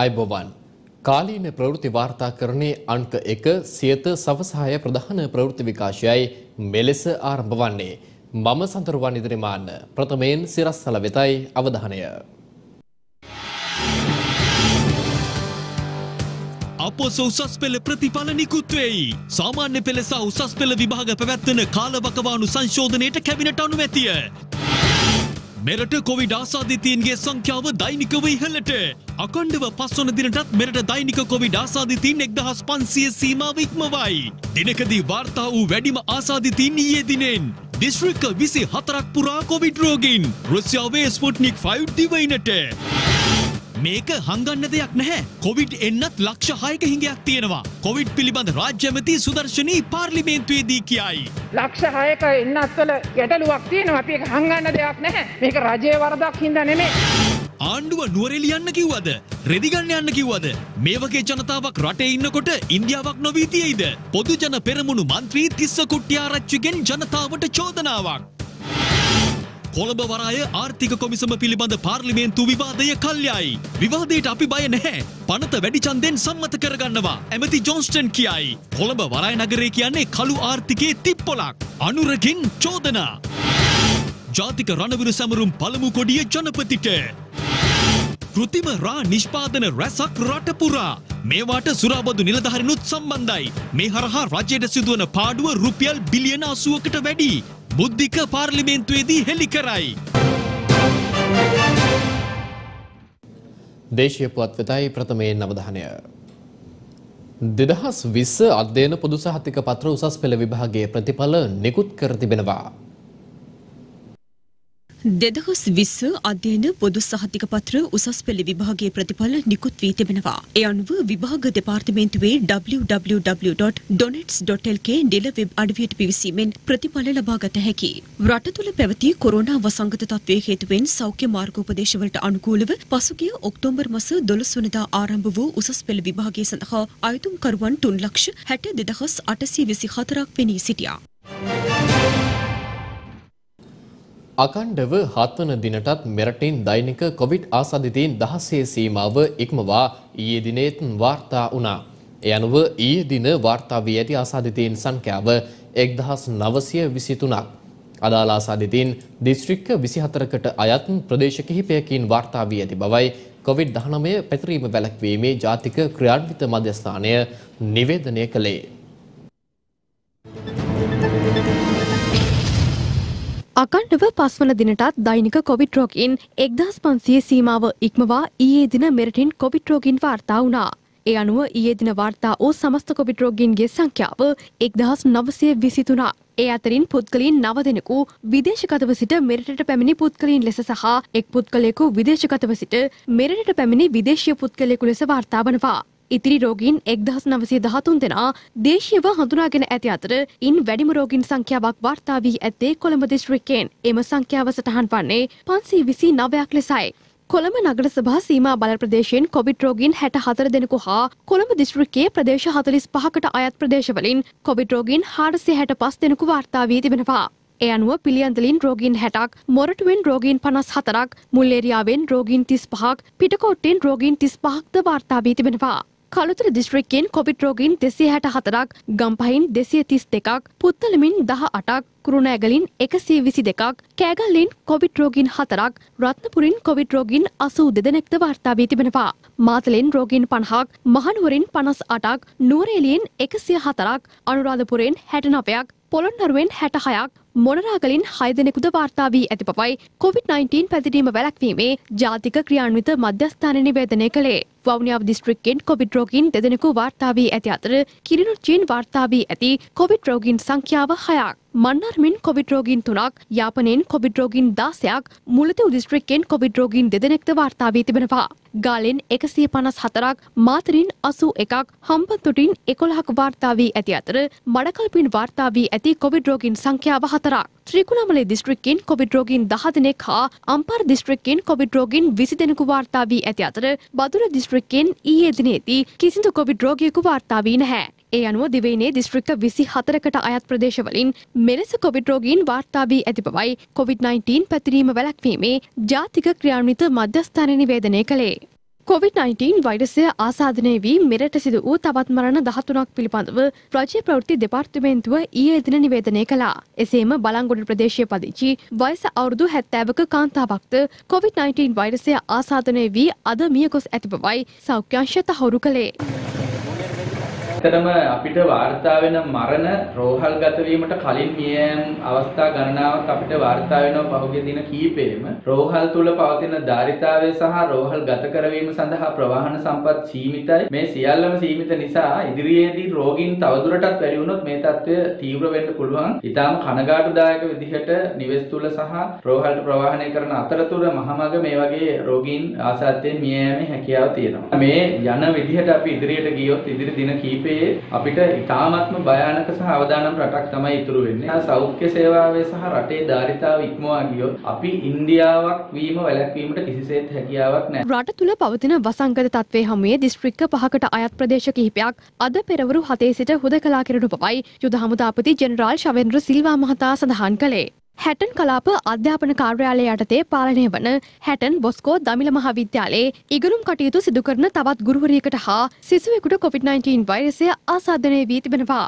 අයිබෝවන් කාලීන ප්‍රවෘත්ති වාර්තාකරණයේ අංක එක සියත සවසහාය ප්‍රධාන ප්‍රවෘත්ති විකාශයයි මෙලෙස ආරම්භ වන්නේ. මම සඳරුවන් ඉදිරිමාන්න ප්‍රථමයෙන් සිරස්සල වෙතයි අවධානය. අපොස උසස් පෙළ ප්‍රතිඵල නිකුත් වෙයි. සාමාන්‍ය පෙළ සහ උසස් පෙළ විභාග පැවැත්වෙන කාලවකවානු සංශෝධනයට කැබිනට අනුමැතිය. මෙරට කොවිඩ් ආසාධිතීන්ගේ සංඛ්‍යාව දෛනිකව ඉහළට. අකණ්ඩව පස්වන දිනටත් මෙරට දෛනික කොවිඩ් ආසාධිතීන් එක්දහස් පන්සිය සීමාව ඉක්මවයි. දිනකදී වාර්තා වූ වැඩිම ආසාධිතීන් ඊයේ දිනෙන්. දිස්ත්‍රික්ක විසි හතරක් පුරා කොවිඩ් රෝගීන් රුසියාවේ ස්පුට්නික් 5 දිවයිනට. මේක හංගන්න දෙයක් නැහැ. කොවිඩ් එන්නත් ලක්ෂ හයක හිඟයක් තියෙනවා. කොවිඩ් පිළිබඳ රාජ්‍යමති සුදර්ශනී පාර්ලිමේන්තුවේදී කියයි. ලක්ෂ හයක එන්නත්වල ගැටලුවක් තියෙනවා අපි ඒක හංගන්න දෙයක් නැහැ. මේක රජයේ වරදක් හින්දා නෙමෙයි. ආණ්ඩුව නුවරෙලි යන්න කිව්වද? රෙදිගන්න යන්න කිව්වද? මේ වගේ ජනතාවක් රටේ ඉන්නකොට ඉන්දියාවක් නොවී තියෙයිද? පොදු ජන පෙරමුණු මන්ත්‍රී තිස්ස කුට්ටිආරච්චිගෙන් ජනතාවට චෝදනාවක්. කොළඹ වරාය ආර්ථික කොමිසම පිළිබඳ පාර්ලිමේන්තු විවාදය කල්යයි. විවාදයට අපි බය නැහැ. පනත වැඩි ඡන්දෙන් සම්මත කරගන්නවා. ඇමති ජොන්ස්ටන් කියයි. කොළඹ වරාය නගරය කියන්නේ කළු ආර්ථිකයේ තිප්පොලක්. අනුරකින් චෝදනා. ජාතික රණවිරු සැමරුම් පළමු කොඩිය ජනපතිට. කෘතිම රා නිෂ්පාදන රැසක් රටපුරා. මේවාට සුරාබදු නිලධහරිනුත් සම්බන්ධයි. මේ හරහා රජයට සිදුවන පාඩුව රුපියල් බිලියන අසුවකට වැඩි. බුද්ධික පාර්ලිමේන්තුවේදී හෙළි කරයි. දේශීය පුවත් වෙතයි ප්‍රථමයෙන් අවධානය. දෙදහස් විස්ස අධ්‍යයන පොදු සහතික පත්‍ර උසස් පෙළ විභාගයේ ප්‍රතිඵල නිකුත් කර තිබෙනවා. දෙදහස් විස්ස අධ්‍යයන පොදු සහතික පත්‍ර උසස් පෙළ විභාගයේ ප්‍රතිඵල නිකුත් වී තිබෙනවා. ඒ අනුව විභාග දෙපාර්තමේන්තුවේ www.donets.lk නිල වෙබ් අඩවියට පිවිසීමෙන් ප්‍රතිඵල ලබා ගත හැකි. රට තුළ පැවති කොරෝනා වසංගත තත්ත්වය හේතුවෙන් සෞඛ්‍ය මාර්ගෝපදේශවලට අනුකූලව පසුගිය ඔක්තෝබර් මස 12 වනදා ආරම්භ වූ උසස් පෙළ විභාගය සඳහා අයතුම්කරුවන් 3 ලක්ෂ 62824ක් පෙනී සිටියා. අකණ්ඩව හත්වන දිනටත් මෙරටින් දෛනික කොවිඩ් ආසාදිතීන් දහසේ සීමාව ඉක්මවා ඊයේ දිනේත් වාර්තා වුණා. එය අනුව ඊයේ දින වාර්තා වී ඇති ආසාදිතීන් සංඛ්‍යාව 1923ක්. අදාළ ආසාදිතීන් දිස්ත්‍රික්ක 24කට අයත් ප්‍රදේශ කිහිපයකින් වාර්තා වී ඇති බවයි කොවිඩ්-19 පැතිරීම වැළැක්වීමේ ජාතික ක්‍රියාන්විත මධ්‍යස්ථානය නිවේදනය කළේ. අකණ්ඩව පස්වන දිනටත් දෛනික කොවිඩ් රෝගීන් එක්දහස් පන්සිය සීමාව ඉක්මවා ඊයේ දින මෙරටින් කොවිඩ් රෝගීන් වාර්තා වුණා. ඒ අනුව ඊයේ දින වාර්තා වූ සමස්ත කොවිඩ් රෝගීන්ගේ සංඛ්‍යාව එක්දහස් නවසය විසිතුනා. ඒ අතරින් පුද්ගලින් නව දෙනෙකු විදේශගතව සිට මෙරටට පැමිණි පුද්ගලින් ලෙස සහ එක් පුද්ගලයෙකු විදේශගතව සිට මෙරටට පැමිණි විදේශීය පුද්ගලයෙකු ලෙස වාර්තා වනවා. ඉතිරි රෝගීන් එක්දහස් නවසය දහතුන් දෙනා දේශීයව හඳුනාගෙන ඇති අතර ඉන් වැඩිම රෝගීන් සංඛ්‍යාවක් වාර්තා වී ඇත්තේ කොළඹ දිස්ත්‍රික්කයෙන් එම සංඛ්‍යාව සටහන් වන්නේ පන්සී විසි නවයක් ලෙසයි. කොළඹ නගර සභා සීමා බල ප්‍රදේශයෙන් කොවිඩ් රෝගීන් හැට හතර දෙනෙකු හා කොළඹ දිස්ත්‍රික්කයේ ප්‍රදේශ හතලිස් පහකට අයත් ප්‍රදේශවලින් කොවිඩ් රෝගීන් හාරසිය හැට පස් දෙනෙකු වාර්තා වී තිබෙනවා. ඒ අනුව පිළියන්දලින් රෝගීන් හැටක් මොරටුවෙන් රෝගීන් පනස් හතරක් මුල්ලේරියාවෙන් රෝගීන් තිස් පහක් පිටකෝට්ටෙන් රෝගීන් තිස් පහක්ද වාර්තා වී තිබෙනවා. කළුතර දිස්ත්‍රික්කයෙන් කොවිඩ් රෝගීන් දෙසිය හැට හතරක් ගම්පහින් දෙසිය තිස් දෙකක් පුත්තලමින් දහ අටක් කුරුණෑගලින් එකසිය විසි දෙකක් කෑගල්ලින් කොවිඩ් රෝගීන් හතරක් රත්නපුරින් කොවිඩ් රෝගීන් අසූ දෙදෙනෙක්ද වාර්තා වී තිබෙනවා. මාතලෙන් රෝගීන් පණහක් මහනුවරින් පනස් අටක් නුවරේලියෙන් එකසිය හතරක් අනුරාධපුරෙන් හැට නවයක් පොළොන්නරුවෙන් හැට හයක් මොනරාගලින් හය දෙනෙකුද වාර්තා වී ඇති බවයි COVID-19 පැතිරීම වැළැක්වීමේ ජාතික ක්‍රියාන්විත මධ්‍යස්ථාන නිවේදනය කළේ. වවුනියාව දිස්ත්‍රික්කෙන් කොවිඩ් රෝගීන් දෙදෙනෙකු වාර්තා වී ඇති අතර කිරිනුච්චීන් වාර්තා වී ඇති කොවිඩ් රෝගීන් සංඛ්‍යාව හයක්. මන්නාර්මින් කොවිඩ් රෝගීන් තුනක් යාපනයෙන් කොවිඩ් රෝගීන් දාසයක් මුලතිව් දිස්ත්‍රික්කෙන් කොවිඩ් රෝගීන් දෙදෙනෙක්ද වාර්තා වී තිබෙනවා. ගාලෙන් එකසිය පනස් හතරක් මාතරින් අසූ එකක් හම්පත්තුටින් එකොළහක් වාර්තා වී ඇති අතර මඩකල්පින් වාර්තා වී ඇති කොවිඩ් රෝගීන් සංඛ්‍යාව හතරක්. ත්‍රිකුණාමලේ දිස්ත්‍රික්කෙන් කොවිඩ් රෝගීන් දහ දෙනෙක් හා අම්පාර දිස්ත්‍රික්කෙන් කොවිඩ් රෝගීන් විසි දෙනෙකු වාර්තා වී ඇති අතර බදුර දිස්ත්‍රික්කෙන් ඊයේ දිනේදී කිසිදු කොවිඩ් රෝගියෙකු වාර්තා වී නැහැ. ඒ අනුව දිවයිනේ දිස්ත්‍රික්ක විසි හතරකට අයත් ප්‍රදේශවලින් මෙලෙස කොවිඩ් රෝගීන් වාර්තා වී ඇති බවයි COVID-19 පැතිරීම වැළැක්වීමේ ජාතික ක්‍රියාන්විත මධ්‍යස්ථාන නිවේදනය කළේ. COVID-19 වෛරසය ආසාධනය වී මෙරට සිදු වූ තවත් මරණ දහතුනක් පිළිබඳව රජය ප්‍රවෘත්ති දෙපාර්තමේන්තුව ඊයේ දින නිවේදනය කළා. එසේම බලංගොඩ ප්‍රදේශය පදිංචි වයස අවුරුදු හැත්තෑවක කාන්තාවක්ද COVID-19 වෛරසය ආසාධනය වී අද මියගොස් ඇති බවයි සෞඛ්‍යංශ තහවුරු කළේ. ඇත්තටම අපිට වාර්තා වෙන මරණ රෝහල් ගතවීමට කලින් මියයන් අවස්ථා ගණනාවක් අපිට වාර්තා වෙනවා පහුගිය දින කීපෙම. රෝහල් තුල පවතින ධාරිතාවය සහ රෝහල් ගත කරවීම සඳහා ප්‍රවාහන සම්පත් සීමිතයි. මේ සියල්ලම සීමිත නිසා ඉදිරියේදී රෝගීන් තවදුරටත් වැඩි වුණොත් මේ තත්ත්වය තීව්‍ර වෙන්න පුළුවන්. ඊටාම කනගාටුදායක විදිහට නිවෙස් තුල සහ රෝහල්ට ප්‍රවාහනය කරන අතරතුර මහමග මේ වගේ රෝගීන් ආසාදයෙන් මිය යෑමේ හැකියාව තියෙනවා. මේ යන විදිහට අපි ඉදිරියට ගියොත් ඉදිරි දින කීප රූපයේ අපිට ඉතාමත්ම භයානක සහ අවදානම් රටක් තමයි ඉතුරු වෙන්නේ. සෞඛ්‍ය සේවාවේ සහ රටේ ධාරිතාව ඉක්මවා ගියොත් අපි ඉන්දියාවක් වීම වැළැක්වීමට කිසිසේත් හැකියාවක් නැහැ. රට තුළ පවතින වසංගත තත්ත්වයේ හමුවේ දිස්ත්‍රික්ක පහකට අයත් ප්‍රදේශ කිහිපයක් අද පෙරවරු 7 සිට හුදකලා කෙරෙනු බවයි යුද හමුදාපති ජෙනරාල් ශවෙන්ද්‍ර සිල්වා මහතා සඳහන් කළේ. හැටන් කලාප අධ්‍යාපන කාර්යාලය යටතේ පාලනය වන හැටන් බොස්කෝ දමිල මහාවිද්‍යාලයේ ඉගරුම් කටයුතු සිදුකරන තවත් ගුරුවරියකට හා සිසුවෙකුට COVID-19 වෛරසය ආසාධනය වී තිබෙනවා.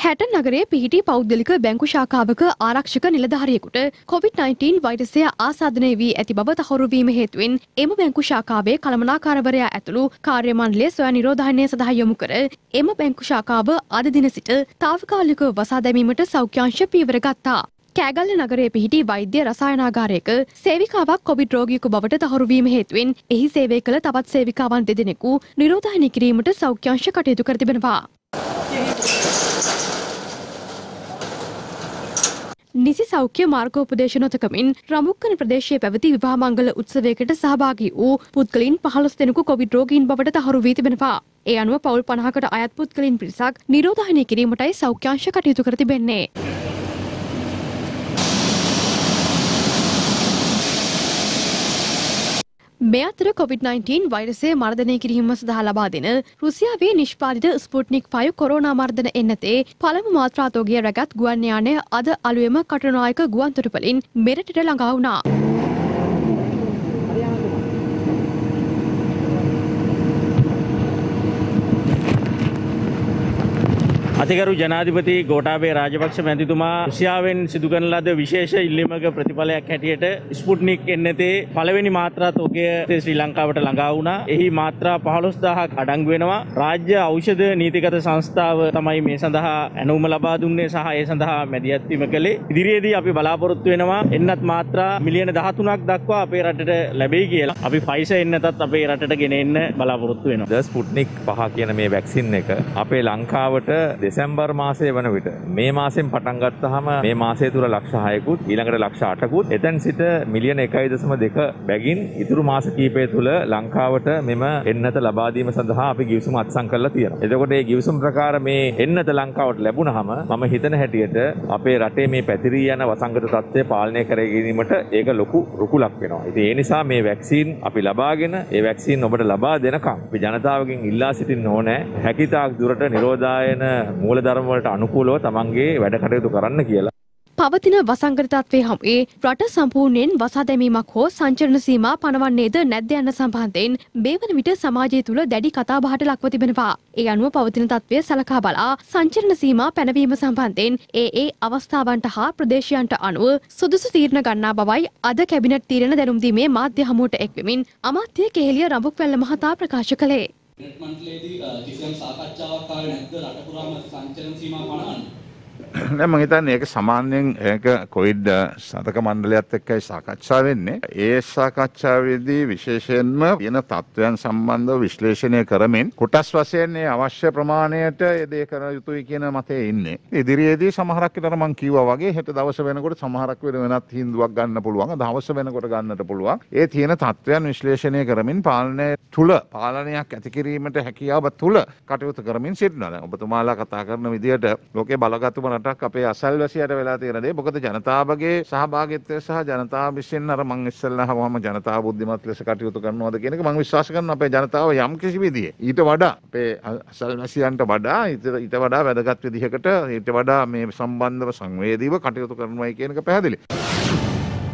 හැට නගරේ පිහිටි පෞද්ගලික බැංකු ශාකාවක ආරක්ෂක නිලධාරියෙකුට COVID-19 වෛරසය ආසාධනය වී ඇති බව තහවුරුවීම හේතුවෙන් එම බැංකු ශාකාවේ කළමනාකාරවරයා ඇතුළු කාර්ය මණ්ඩලය සොයා නිරෝධායනය සඳහා යොමු කර එම බැංකු ශාකාව අද දින සිට තාවකාලිකව වසා දැමීමට සෞඛ්‍යංශ පීවර ගත්තා. කෑගල්ල නගරයේ පිහිටි වෛද්‍ය රසායනාගාරයක සේවිකාවක් කොවිඩ් රෝගියෙකු බවට තහවුරුවීම හේතුවෙන් එහි සේවය කළ තවත් සේවිකාවන් දෙදෙනෙකු නිරෝධායනය කිරීමට සෞඛ්‍යංශ කටයුතු කර තිබෙනවා. නිසි සෞඛ්‍ය මාර්ගෝපදේශ නොතකමින් රමුක්කන ප්‍රදේශයේ පැවති විවාහමංගල උත්සවයකට සහභාගී වූ පුද්ගලයින් පහළොස් දෙනෙකු කොවිඩ් රෝගීන් බවට තහවුරු වී තිබෙනවා. ඒ අනුව පවුල් 50කට අයත් පුද්ගලයින් පිරිසක් නිරෝධායනය කිරීමටයි සෞඛ්‍යාංශ කටයුතු කර තිබෙන්නේ. මේ අතර COVID-19 වෛරසය මර්ධනය කිරීම සඳහා ලබා දෙන රුසියාවේ නිෂ්පාදිත ස්පුට්නික් 5 කොරෝනා මර්ධන එන්නතේ පළමු මාත්‍රාතෝගිය රැගත් ගුවන් යානය අද අලුයම කටුනායක ගුවන්තොටුපලින් මෙරටට ළඟා වුණා. අතිකරු ජනාධිපති ගෝටාබේ රාජපක්ෂ මැතිතුමා රුසියාවෙන් සිදු කරන ලද විශේෂ ඉල්ලීමක ප්‍රතිඵලයක් හැටියට ස්පුට්නික් එන්නතේ පළවෙනි මාත්‍රා තෝකය ශ්‍රී ලංකාවට ළඟා වුණා. එහි මාත්‍රා 15000ක් අඩංගු වෙනවා. රාජ්‍ය ඖෂධ නීතිගත සංස්ථාව තමයි මේ සඳහා ඇනවුම ලබා දුන්නේ සහ ඒ සඳහා මැදිහත් වීම කළේ. ඉදිරියේදී අපි බලාපොරොත්තු වෙනවා එන්නත් මාත්‍රා මිලියන 13ක් දක්වා අපේ රටට ලැබෙයි කියලා. අපි ෆයිසර් එන්නතත් අපේ රටට ගෙන එන්න බලාපොරොත්තු වෙනවා. ද ස්පුට්නික් පහ කියන මේ වැක්සින් එක අපේ ලංකාවට දෙසැම්බර් මාසය වන විට මේ මාසෙන් පටන් ගත්තාම මේ මාසය තුර ලක්ෂ 6කුත් ඊළඟට ලක්ෂ 8කුත් එතෙන් සිට මිලියන 1.2 බැගින් ඉතුරු මාස කිහිපය තුල ලංකාවට මෙම එන්නත ලබා දීම සඳහා අපි ගිවිසුම අත්සන් කරලා තියෙනවා. එතකොට මේ ගිවිසුම් ප්‍රකාර මේ එන්නත ලංකාවට ලැබුණාම මම හිතන හැටියට අපේ රටේ මේ පැතිරී යන වසංගත තත්ත්වය පාලනය කර ගැනීමට ඒක ලොකු රුකුලක් වෙනවා. ඉතින් ඒ නිසා මේ වැක්සීන් අපි ලබාගෙන ඒ වැක්සීන් ඔබට ලබා දෙනකම් අපි ජනතාවගෙන් ඉල්ලා සිටින්න ඕනේ හැකිතාක් දුරට නිරෝධායන මූලධර්ම වලට අනුකූලව තමන්ගේ වැඩ කටයුතු කරන්න කියලා. පවතින වසංගතත්වය හමුවේ රට සම්පූර්ණයෙන් වසා දැමීමක් හෝ සංචරණ සීමා පනවන්නේද නැද්ද යන්න සම්බන්ධයෙන් මේ වන විට සමාජය තුළ දැඩි කතාබහට ලක්ව තිබෙනවා. ඒ අනුව පවතින තත්ත්වය සලකා බලා සංචරණ සීමා පැනවීම සම්බන්ධයෙන් ඒ ඒ අවස්ථාවන්ට හා ප්‍රදේශයන්ට අනුව සුදුසු තීරණ ගන්නා බවයි අද කැබිනට් තීරණ දැනුම්දීමේ මාධ්‍ය හමුවට එක්වෙමින් අමාත්‍ය කෙහෙලිය රඹුක්වැල්ල මහතා ප්‍රකාශ කළේ. මන්ත්‍රලේදී කිසියම් සාකච්ඡාවක් ආවේ නැද්ද රට පුරාම සංචලන සීමා පනවන්න? නෑ මම හිතන්නේ ඒක සාමාන්‍යයෙන් ඒක කොවිඩ් සතක මණ්ඩලයත් එක්කයි සාකච්ඡා වෙන්නේ. ඒ සාකච්ඡාවේදී විශේෂයෙන්ම තියෙන තත්ත්වයන් සම්බන්ධව විශ්ලේෂණය කරමින් කොටස් වශයෙන් මේ අවශ්‍ය ප්‍රමාණයට ඒ දේ කර යුතුයි කියන මතයේ ඉන්නේ. ඉදිරියේදී සමහරක් විතර මම කිව්වා වගේ හෙට දවස වෙනකොට සමහරක් වෙන වෙනත් හින්දුවක් ගන්න පුළුවන්. දවස වෙනකොට ගන්නට පුළුවන්. ඒ තියෙන තත්ත්වයන් විශ්ලේෂණය කරමින් පාලනය තුල පාලනයක් ඇති කිරීමට හැකියාව තුල කටයුතු කරමින් සිටිනවා. දැන් ඔබතුමාලා කතා කරන විදිහට ලෝකේ බලගත්ම රටක් අපේ අසල්වැසියට වෙලා තියෙන දේ. මොකද ජනතාවගේ සහභාගීත්වය සහ ජනතාව විසින් අර මං ඉස්සෙල්ලා හවම ජනතාව බුද්ධිමත් ලෙස කටයුතු කරනවාද කියන එක මං විශ්වාස කරනවා අපේ ජනතාව යම් කිසි විදිහේ ඊට වඩා අපේ අසල්වැසියන්ට වඩා ඊට වඩා වැදගත් විදිහකට ඊට වඩා මේ සම්බන්ධව සංවේදීව කටයුතු කරනවායි කියන එක පැහැදිලි.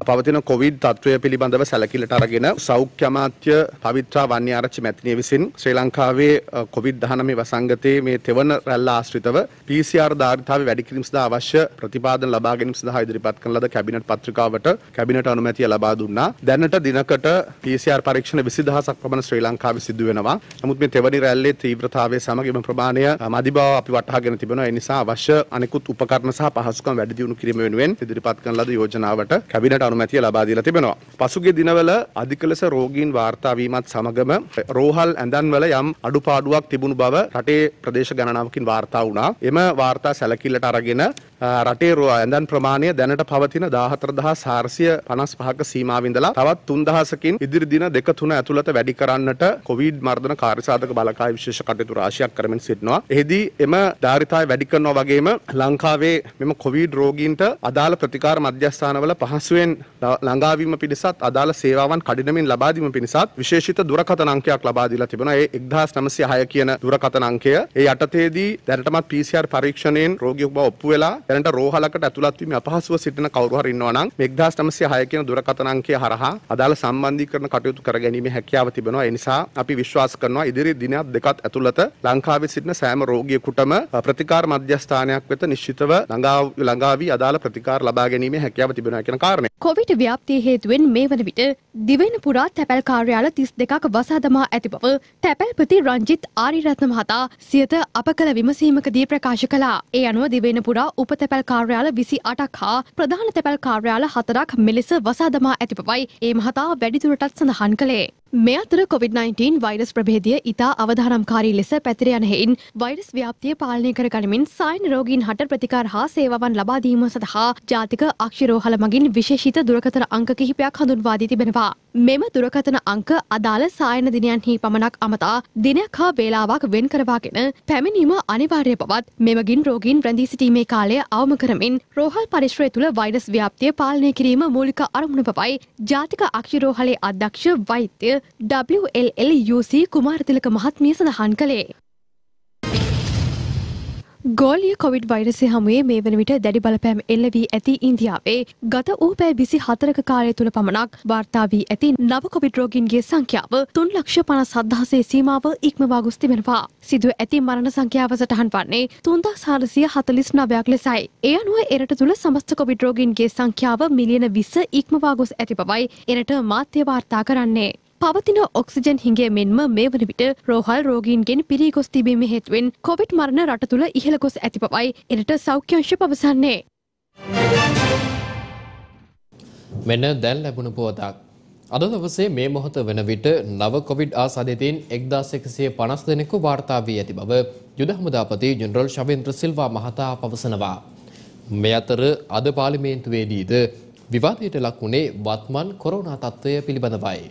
පවතින කොවිඩ් තත්ත්වය පිළිබඳව සැලකිල්ලට අරගෙන සෞඛ්‍ය අමාත්‍ය පවිත්‍රා වන්‍යාරච්චි මැතිනිය විසින් ශ්‍රී ලංකාවේ කොවිඩ් 19 වසංගතයේ මේ තෙවන රැල්ල ආශ්‍රිතව PCR ධාරිතාවය වැඩි කිරීම සඳහා අවශ්‍ය ප්‍රතිපාදන ලබා ගැනීම සඳහා ඉදිරිපත් කරන ලද කැබිනට් පත්‍රිකාවට කැබිනට් අනුමැතිය ලබා දුන්නා. දැනට දිනකට PCR පරීක්ෂණ 20000ක් පමණ ශ්‍රී ලංකාවේ සිදු වෙනවා. නමුත් මේ තෙවනි රැල්ලේ තීව්‍රතාවය සමග එම ප්‍රමාණය මදි බව අපි වටහාගෙන තිබෙනවා. ඒ නිසා අවශ්‍ය අනෙකුත් උපකරණ සහ පහසුකම් වැඩි දියුණු කිරීම වෙනුවෙන් ඉදිරිපත් කරන ලද යෝජනාවට කැබිනට් අනුමැතිය ලබා දීලා තිබෙනවා. පසුගිය දිනවල අධික ලෙස රෝගීන් වාර්තා වීමත් සමගම රෝහල් ඇඳන්වල යම් අඩුපාඩුවක් තිබුණු බව රටේ ප්‍රදේශ ගණනාවකින් වාර්තා වුණා. එම වාර්තා සැලකිල්ලට අරගෙන රටේ ඇඳන් ප්‍රමාණය දැනට පවතින 14455ක සීමාවින්දලා තවත් 3000කින් ඉදිරි දින දෙක තුන ඇතුළත වැඩි කරන්නට කොවිඩ් මර්ධන කාර්යසාධක බලකාය විශේෂ කටයුතු රාශියක් කරමින් සිටිනවා. එහිදී එම ධාරිතාවය වැඩි කරනවා වගේම ලංකාවේ මෙම කොවිඩ් රෝගීන්ට අදාළ ප්‍රතිකාර මධ්‍යස්ථානවල පහසුවෙන් ළඟාවීම පිණිසත් අදාළ සේවාවන් කඩිනමින් ලබා දීම පිණිසත් විශේෂිත දුරකථන අංකයක් ලබා දීලා තිබෙනවා. ඒ 1906 කියන දුරකථන අංකය ඒ යටතේදී දැනටමත් PCR පරීක්ෂණයෙන් රෝගියෙකු බව ඔප්පු වෙලා දැනට රෝහලකට ඇතුළත් වීම අපහසුව සිටින කවුරු හරි ඉන්නවා නම් මේ 1906 කියන දුරකථන අංකය හරහා අදාළ සම්බන්ධීකරණ කටයුතු කර ගැනීමේ හැකියාව තිබෙනවා. ඒ නිසා අපි විශ්වාස කරනවා ඉදිරි දිනයක් දෙකත් ඇතුළත ලංකාවේ සිටින සෑම රෝගියෙකුටම ප්‍රතිකාර මධ්‍යස්ථානයක් වෙත නිශ්චිතව ළඟා වී අදාළ ප්‍රතිකාර ලබා ගැනීමේ හැකියාව තිබෙනවා කියන කාරණය. කොවිඩ් ව්‍යාප්තිය හේතුවෙන් මේ වන විට දිවෙන පුරා තැපැල් කාර්යාල 32ක වසා දමා ඇති බව තැපැල්පති රංජිත් ආරිරත්න මහතා සියත අප කළ විමසීමකදී ප්‍රකාශ කළා. ඒ අනුව දිවෙන පුරා උපතැපැල් කාර්යාල 28ක් හා ප්‍රධාන තැපැල් කාර්යාල 4ක් මෙලෙස වසා දමා ඇති බවයි ඒ මහතා වැඩිදුරටත් සඳහන් කළේ. මේ අතර COVID-19 වෛරස් ප්‍රභේදය ඉතා අවධානම්කාරී ලෙස පැතිර යන හෙයින් වෛරස් ව්‍යාප්තිය පාලනය කර ගනිමින් සායන රෝගීන් හට ප්‍රතිකාර හා සේවාවන් ලබා දීම සඳහා ජාතික අක්ෂරෝහල මගින් විශේෂිත දුරකථන අංක කිහිපයක් හඳුන්වා දී තිබෙනවා. මෙම දුරකථන අංක අදාළ සායන දිනයන්හි පමණක් අමතා දිනයක් හා වේලාවක් වෙන් කරවාගෙන පැමිණීම අනිවාර්ය බවත් මෙමගින් රෝගීන් රැඳී සිටීමේ කාලය අවම කරමින් රෝහල් පරිශ්‍රය තුළ වෛරස් ව්‍යාප්තිය පාලනය කිරීම මූලික අරමුණ බවයි ජාතික අක්ෂරෝහලේ අධ්‍යක්ෂ වෛද්‍ය WLLUC කුමාරතිලක මහත්මිය සඳහන් කළේ. ගෝලිය කොවිඩ් වෛරසය හමුවේ මේ වන විට දැඩි බලපෑම් එල්ල වී ඇති ඉන්දියාවේ ගත වූ පෑ විසි හතරක කාලය තුළ පමණක් වාර්තා වී ඇති නව කොවිඩ් රෝගීන්ගේ සංඛ්‍යාව තුන් ලක්ෂ පනස් සදහසේ සීමාව ඉක්මවා ගොස් තිබෙනවා. සිදුව ඇති මරණ සංඛ්‍යාව සටහන් වන්නේ තුන්දා සාරසිය හතලිස් නවයක් ලෙසයි. ඒ අනුව එරට තුළ සමස්ත කොවිඩ් රෝගීන්ගේ සංඛ්‍යාව මිලියන විස්ස ඉක්මවා ගොස් ඇති බවයි එරට මාත්‍ය වාර්තා කරන්නේ. පවතින ඔක්සිජන් හිගේ මෙන්ම මේ වන විට රෝහල් රෝගීන්ගෙන් පිරී ගොස් තිබීම හේතුවෙන් කොවිඩ් මරණ රට තුළ ඉහළ ගොස් ඇති බවයි එරට සෞඛ්‍යංශ පවසන්නේ. මෙන්න දැන් ලැබුණු පුවතක්. අද දවසේ මේ මොහොත වන විට නව කොවිඩ් ආසාදිතයින් එක්දාස් එකසිය පනස් දෙනෙකු වාර්තා වී ඇති බව යුද හමුදාපති ජනරල් ශවේන්ද්‍ර සිල්වා මහතා පවසනවා. මේ අතර අද පාර්ලිමේන්තුවේදීද විවාදයට ලක් වුණේ වත්මන් කොරෝනා තත්ත්වය පිළිබඳවයි.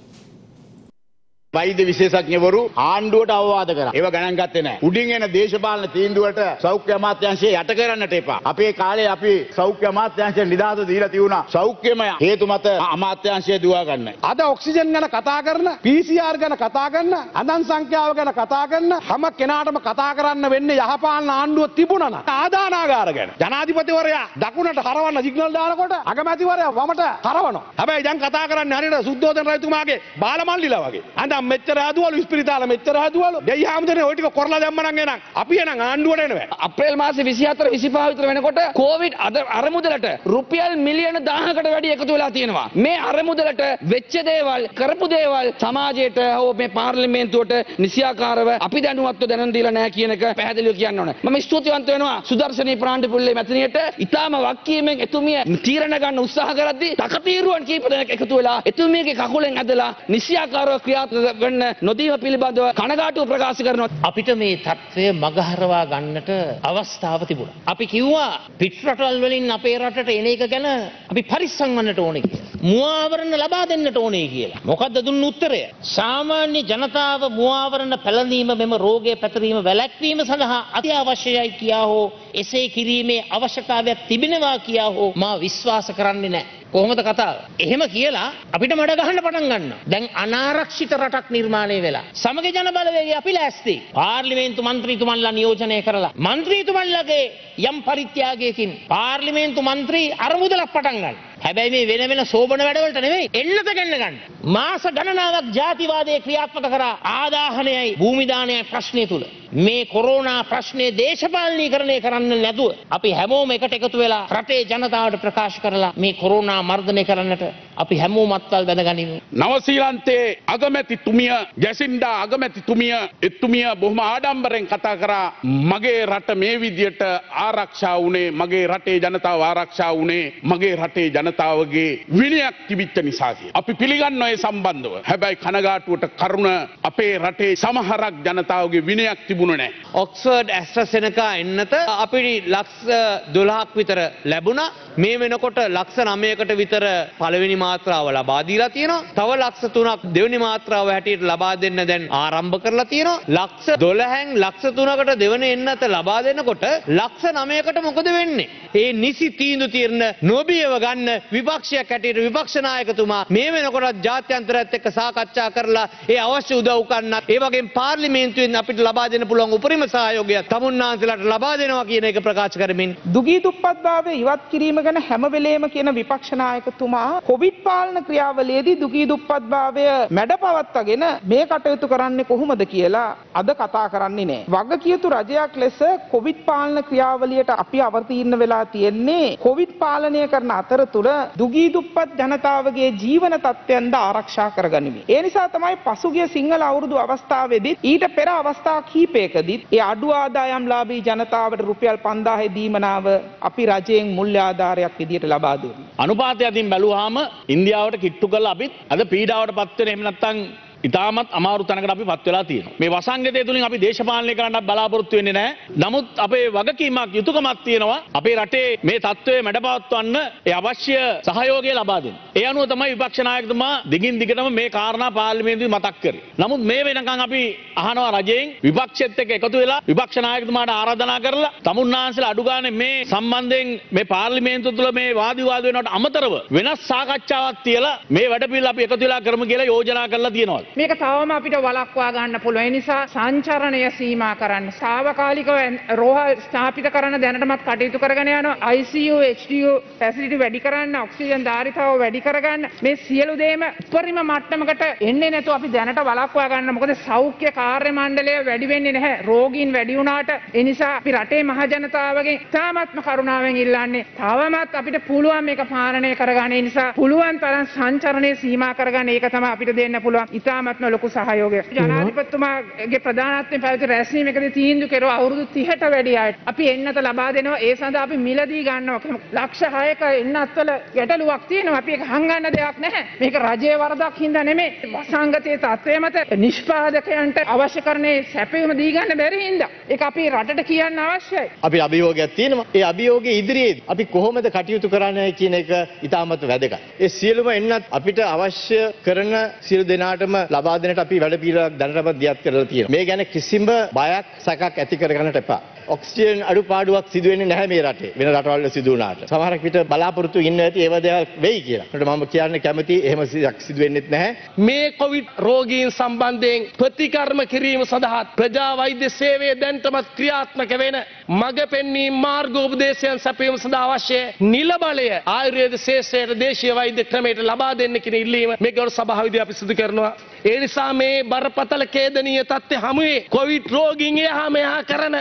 වෛද්‍ය විශේෂඥවරු ආණ්ඩුවට අවවාද කරා. ඒව ගණන් ගත්තේ නැහැ. උඩින් එන දේශපාලන තීන්දුවට සෞඛ්‍ය අමාත්‍යාංශය යට කරන්නට එපා. අපේ කාලේ අපි සෞඛ්‍ය අමාත්‍යාංශයෙන් නිදහස දීලා තියුණා. සෞඛ්‍යමය හේතු මත අමාත්‍යාංශය දුවා ගන්න. අද ඔක්සිජන් ගැන කතා කරන, PCR ගැන කතා කරන, අඳන් සංඛ්‍යාව ගැන කතා කරන හැම කෙනාටම කතා කරන්න වෙන්නේ යහපාලන ආණ්ඩුව තිබුණා නම්. ආදානාගාර ගැන. ජනාධිපතිවරයා දකුණට හරවන්න සිග්නල් දානකොට අගමැතිවරයා වමට හරවනවා. හැබැයි දැන් කතා කරන්නේ හරියට සුද්ධෝදන රජතුමාගේ බාලමල්ලිලා වගේ. අඳන් මෙච්චර හදුවලු ඉස්පිරිතාල මෙච්චර හදුවලු දෙයි හාමුදුරනේ ওই ටික කරලා දැම්මනම් එනං. අපි එනං ආණ්ඩුවට එනවා. අප්‍රේල් මාසේ 24 25 විතර වෙනකොට කොවිඩ් අරමුදලට රුපියල් මිලියන 1000කට වැඩි එකතු වෙලා තියෙනවා. මේ අරමුදලට වෙච්ච දේවල් කරපු දේවල් සමාජයට හෝ මේ පාර්ලිමේන්තුවට නිසියාකාරව අපි දැනුවත්ව දැනුම් දීලා නැහැ කියන එක පැහැදිලිව කියන්න ඕනේ. මම ස්තුතිවන්ත වෙනවා සුදර්ශනී ප්‍රාණ්ඩ පුල්ලේ මැතිනියට ඊටාම වක්කීමෙන් එතුමිය තීරණ ගන්න උත්සාහ කරද්දී තකතිරුවන් කීප දෙනෙක් එකතු වෙලා එතුමියගේ කකුලෙන් ඇදලා නිසියාකාරව ක්‍රියාත්මක වෙන්න නොදීම පිළිබඳව කනගාටුව ප්‍රකාශ කරනවා. අපිට මේ තත්ත්වය මගහරවා ගන්නට අවස්ථාව තිබුණා. අපි කිව්වා පිට රටවල් වලින් අපේ රටට එන එක ගැන අපි පරිස්සම් වන්නට ඕනේ කියලා. මුවාවරණ ලබා දෙන්නට ඕනේ කියලා. මොකද්ද දුන්න උත්තරය? සාමාන්‍ය ජනතාව මුවාවරණ පැළඳීම මෙම රෝගය පැතිරීම වැළැක්වීම සඳහා අත්‍යවශ්‍යයි කියා හෝ එසේ කිරීමේ අවශ්‍යතාවයක් තිබෙනවා කියා හෝ මා විශ්වාස කරන්නේ නැහැ. කොහොමද කතාව? එහෙම කියලා අපිට මඩ ගහන්න පටන් ගන්නවා. දැන් අනාරක්ෂිත රටක් නිර්මාණය වෙලා. සමග ජන බලවේගය අපි ලෑස්ති. පාර්ලිමේන්තු මන්ත්‍රීතුමන්ලා නියෝජනය කරලා මන්ත්‍රීතුමන්ලගේ යම් පරිත්‍යාගයකින් පාර්ලිමේන්තු මන්ත්‍රී අරමුදලක් පටන් ගන්න. හැබැයි මේ වෙන වෙන සෝබන වැඩවලට නෙවෙයි එන්නත ගන්න ගන්න. මාස ගණනාවක් ජාතිවාදයේ ක්‍රියාත්මක කරා ආදාහනයයි භූමිදානයයි ප්‍රශ්නය තුල. මේ කොරෝනා ප්‍රශ්නේ දේශපාලනීකරණය කරන්න නැතුව අපි හැමෝම එකට එකතු වෙලා රටේ ජනතාවට ප්‍රකාශ කරලා මේ කොරෝනා මර්ධනය කරන්නට අපි හැමෝම අත්වල් බැඳගනිමු. නවසීලන්තේ අගමැතිතුමිය ගැසින්ඩා අගමැතිතුමිය එතුමිය බොහොම ආඩම්බරෙන් කතා කරා මගේ රට මේ විදියට ආරක්ෂා වුණේ මගේ රටේ ජනතාව ආරක්ෂා වුණේ මගේ රටේ ජනතාවගේ විනයක් තිබිච්ච නිසා කිය. අපි පිළිගන්න ඔය සම්බන්ධව. හැබැයි කනගාටුවට කරුණ අපේ රටේ සමහරක් ජනතාවගේ විනයක් තිබුණ නෑ. ඔක්ස්ෆර්ඩ් ඇස්ට්‍රසෙනකා එන්නත අපි ලක්ෂ දොළහක් විතර ලැබුණ මේ වෙනකොට ලක්ෂ නමයකට විතර පළවෙනි මාත්‍රාව ලබා දීලා තියෙනවා. තව ලක්ෂ තුනක් දෙවනි මාත්‍රාව හැටියට ලබා දෙන්න දැන් ආරම්භ කරලා තියෙනවා. ලක්ෂ 12න් ලක්ෂ 3කට දෙවන එන්නත ලබා දෙනකොට ලක්ෂ 9කට මොකද වෙන්නේ? ඒ නිසි තීන්දුව తీරන නොබියව ගන්න විපක්ෂයක් හැටියට විපක්ෂ නායකතුමා මේ වෙනකොටත් ජාත්‍යන්තරයත් එක්ක සාකච්ඡා කරලා ඒ අවශ්‍ය උදව් කරන්නත් ඒ වගේම පාර්ලිමේන්තුවෙන් අපිට ලබා දෙන්න පුළුවන් උපරිම සහයෝගය තමුන්නාන්සලාට ලබා දෙනවා කියන එක ප්‍රකාශ කරමින් දුගී දුප්පත්භාවය ඉවත් කිරීම ගැන හැම වෙලේම කියන විපක්ෂ නායකතුමා කොවිඩ් පාලන ක්‍රියාවලියේදී දුගී දුප්පත්භාවය මැඩ පවත්වාගෙන මේ කටයුතු කරන්නේ කොහොමද කියලා අද කතා කරන්නේ නෑ. වගකියුතු රජයක් ලෙස කොවිඩ් පාලන ක්‍රියාවලියට අපි අවතීර්ණ වෙලා තියෙන්නේ කොවිඩ් පාලනය කරන අතරතුර දුගී දුප්පත් ජනතාවගේ ජීවන තත්ත්වයන්ද ආරක්ෂා කරගනිමින්. ඒ නිසා තමයි පසුගිය සිංහල අවුරුදු අවස්ථාවේදීත් ඊට පෙර අවස්ථා කීපයකදීත් ඒ අඩු ආදායම්ලාභී ජනතාවට රුපියල් 5000 දීමනාව අපි රජයෙන් මුල්‍ය ආධාරයක් විදියට ලබා දුන්නා. අනුපාතය අතින් බැලුවාම ඉන්දියාවට කිට්ටු කරලා අපිත් අද පීඩාවට පත් වෙන එහෙම නැත්නම් ඉතාමත් අමාරු තැනකට අපි පත් වෙලා තියෙනවා. මේ වසංගතය තුලින් අපි දේශපාලනය කරන්නත් බලාපොරොත්තු වෙන්නේ නැහැ. නමුත් අපේ වගකීමක් යුතුයකමක් තියෙනවා. අපේ රටේ මේ තත්ත්වය මැඩපවත්වන්න ඒ අවශ්‍ය සහයෝගය ලබා දෙන්න. ඒ අනුව තමයි විපක්ෂ නායකතුමා දිගින් දිගටම මේ කාරණා පාර්ලිමේන්තුවේ මතක් කරේ. නමුත් මේ වෙනකන් අපි අහනවා රජයෙන් විපක්ෂෙත් එක්ක එකතු වෙලා විපක්ෂ නායකතුමාට ආරාධනා කරලා තමුන්නාන්සලා අඩු ගානේ මේ සම්බන්ධයෙන් මේ පාර්ලිමේන්තුව තුළ මේ වාද විවාද වෙනවට අමතරව වෙනස් සාකච්ඡාවක් තියලා මේ වැඩපිළිවෙල අපි එකතු වෙලා කරමු කියලා යෝජනා කරලා තියෙනවා. මේක තවම අපිට වලක්වා ගන්න පුළුවන්. ඒ නිසා සංචරණය සීමා කරන්න. සාවකාලිකව රෝහල් ස්ථාපිත කරන දැනටමත් කටයුතු කරගෙන යනවා. ICU, HDU ෆැසිලිටි වැඩි කරන්න, ඔක්සිජන් ධාරිතාව වැඩි කරගන්න. මේ සියලු දේම උපරිම මට්ටමකට එන්නේ නැතුව අපි දැනට වලක්වා ගන්න. මොකද සෞඛ්‍ය කාර්ය මණ්ඩලය වැඩි වෙන්නේ නැහැ. රෝගීන් වැඩි වුණාට ඒ නිසා අපි රටේ මහ ජනතාවගෙන් තාමත්ම කරුණාවෙන් ඉල්ලන්නේ තවමත් අපිට පුළුවන් මේක පාලනය කරගන්න. ඒ නිසා පුළුවන් තරම් සංචරණය සීමා කරගන්න. ඒක තමයි අපිට දෙන්න පුළුවන්. ඉතාමත්ම ලොකු සහයෝගය. ජනාධිපතිතුමාගේ ප්‍රධානත්වයෙන් පැවති රැස්වීමකදී තීන්දුව කෙරුවා අවුරුදු 30ට වැඩි අයට අපි එන්නත ලබා දෙනවා. ඒ සඳහා අපි මිලදී ගන්නවා. ලක්ෂ 6ක එන්නත්වල ගැටලුවක් තියෙනවා. අපි ඒක හංගන්න දෙයක් නැහැ. මේක රජයේ වරදක් හින්දා නෙමෙයි. වසංගතයේ තත්ත්වය මත නිෂ්පාදකයන්ට අවශ්‍ය කරන්නේ සැපයුම දී ගන්න බැරි හින්දා. ඒක අපි රටට කියන්න අවශ්‍යයි. අපි අභියෝගයක් තියෙනවා. ඒ අභියෝගයේ ඉදිරියේ අපි කොහොමද කටයුතු කරන්නේ කියන එක ඉතාමත් වැදගත්. ඒ සියලුම එන්නත් අපිට අවශ්‍ය කරන සියලු දෙනාටම ලබා දෙන්නට අපි වැඩ පිළිවෙලක් දැනටමත් දියත් කරලා තියෙනවා. මේ ගැන කිසිම බයක් සැකක් ඇති කරගන්නට එපා. ඔක්සිජන් අඩුපාඩුවක් සිදු වෙන්නේ නැහැ මේ රටේ වෙන රටවල් වල සිදු වුණාට. සමහරක් විට බලාපොරොත්තු ඉන්න ඇති ඒව දේවල් වෙයි කියලා. ඒකට මම කියන්න කැමති එහෙම සිදු වෙන්නෙත් නැහැ. මේ කොවිඩ් රෝගීන් සම්බන්ධයෙන් ප්‍රතිකර්ම කිරීම සඳහා ප්‍රජා වෛද්‍ය සේවය දැන්ටමත් ක්‍රියාත්මක වෙන මඟ පෙන්වීම මාර්ගෝපදේශයන් සැපයීම සඳහා අවශ්‍ය නිල බලය ආයුර්වේද ශේෂ්ත්‍රයට දේශීය වෛද්‍ය ක්‍රමයට ලබා දෙන්න කියන ඉල්ලීම මේ ගෞරව සභාවේදී අපි සිදු කරනවා. ඒ නිසා මේ බරපතල ඛේදනීය තත්ත්වය හමුවේ කොවිඩ් රෝගීන් එහා මෙහා කරන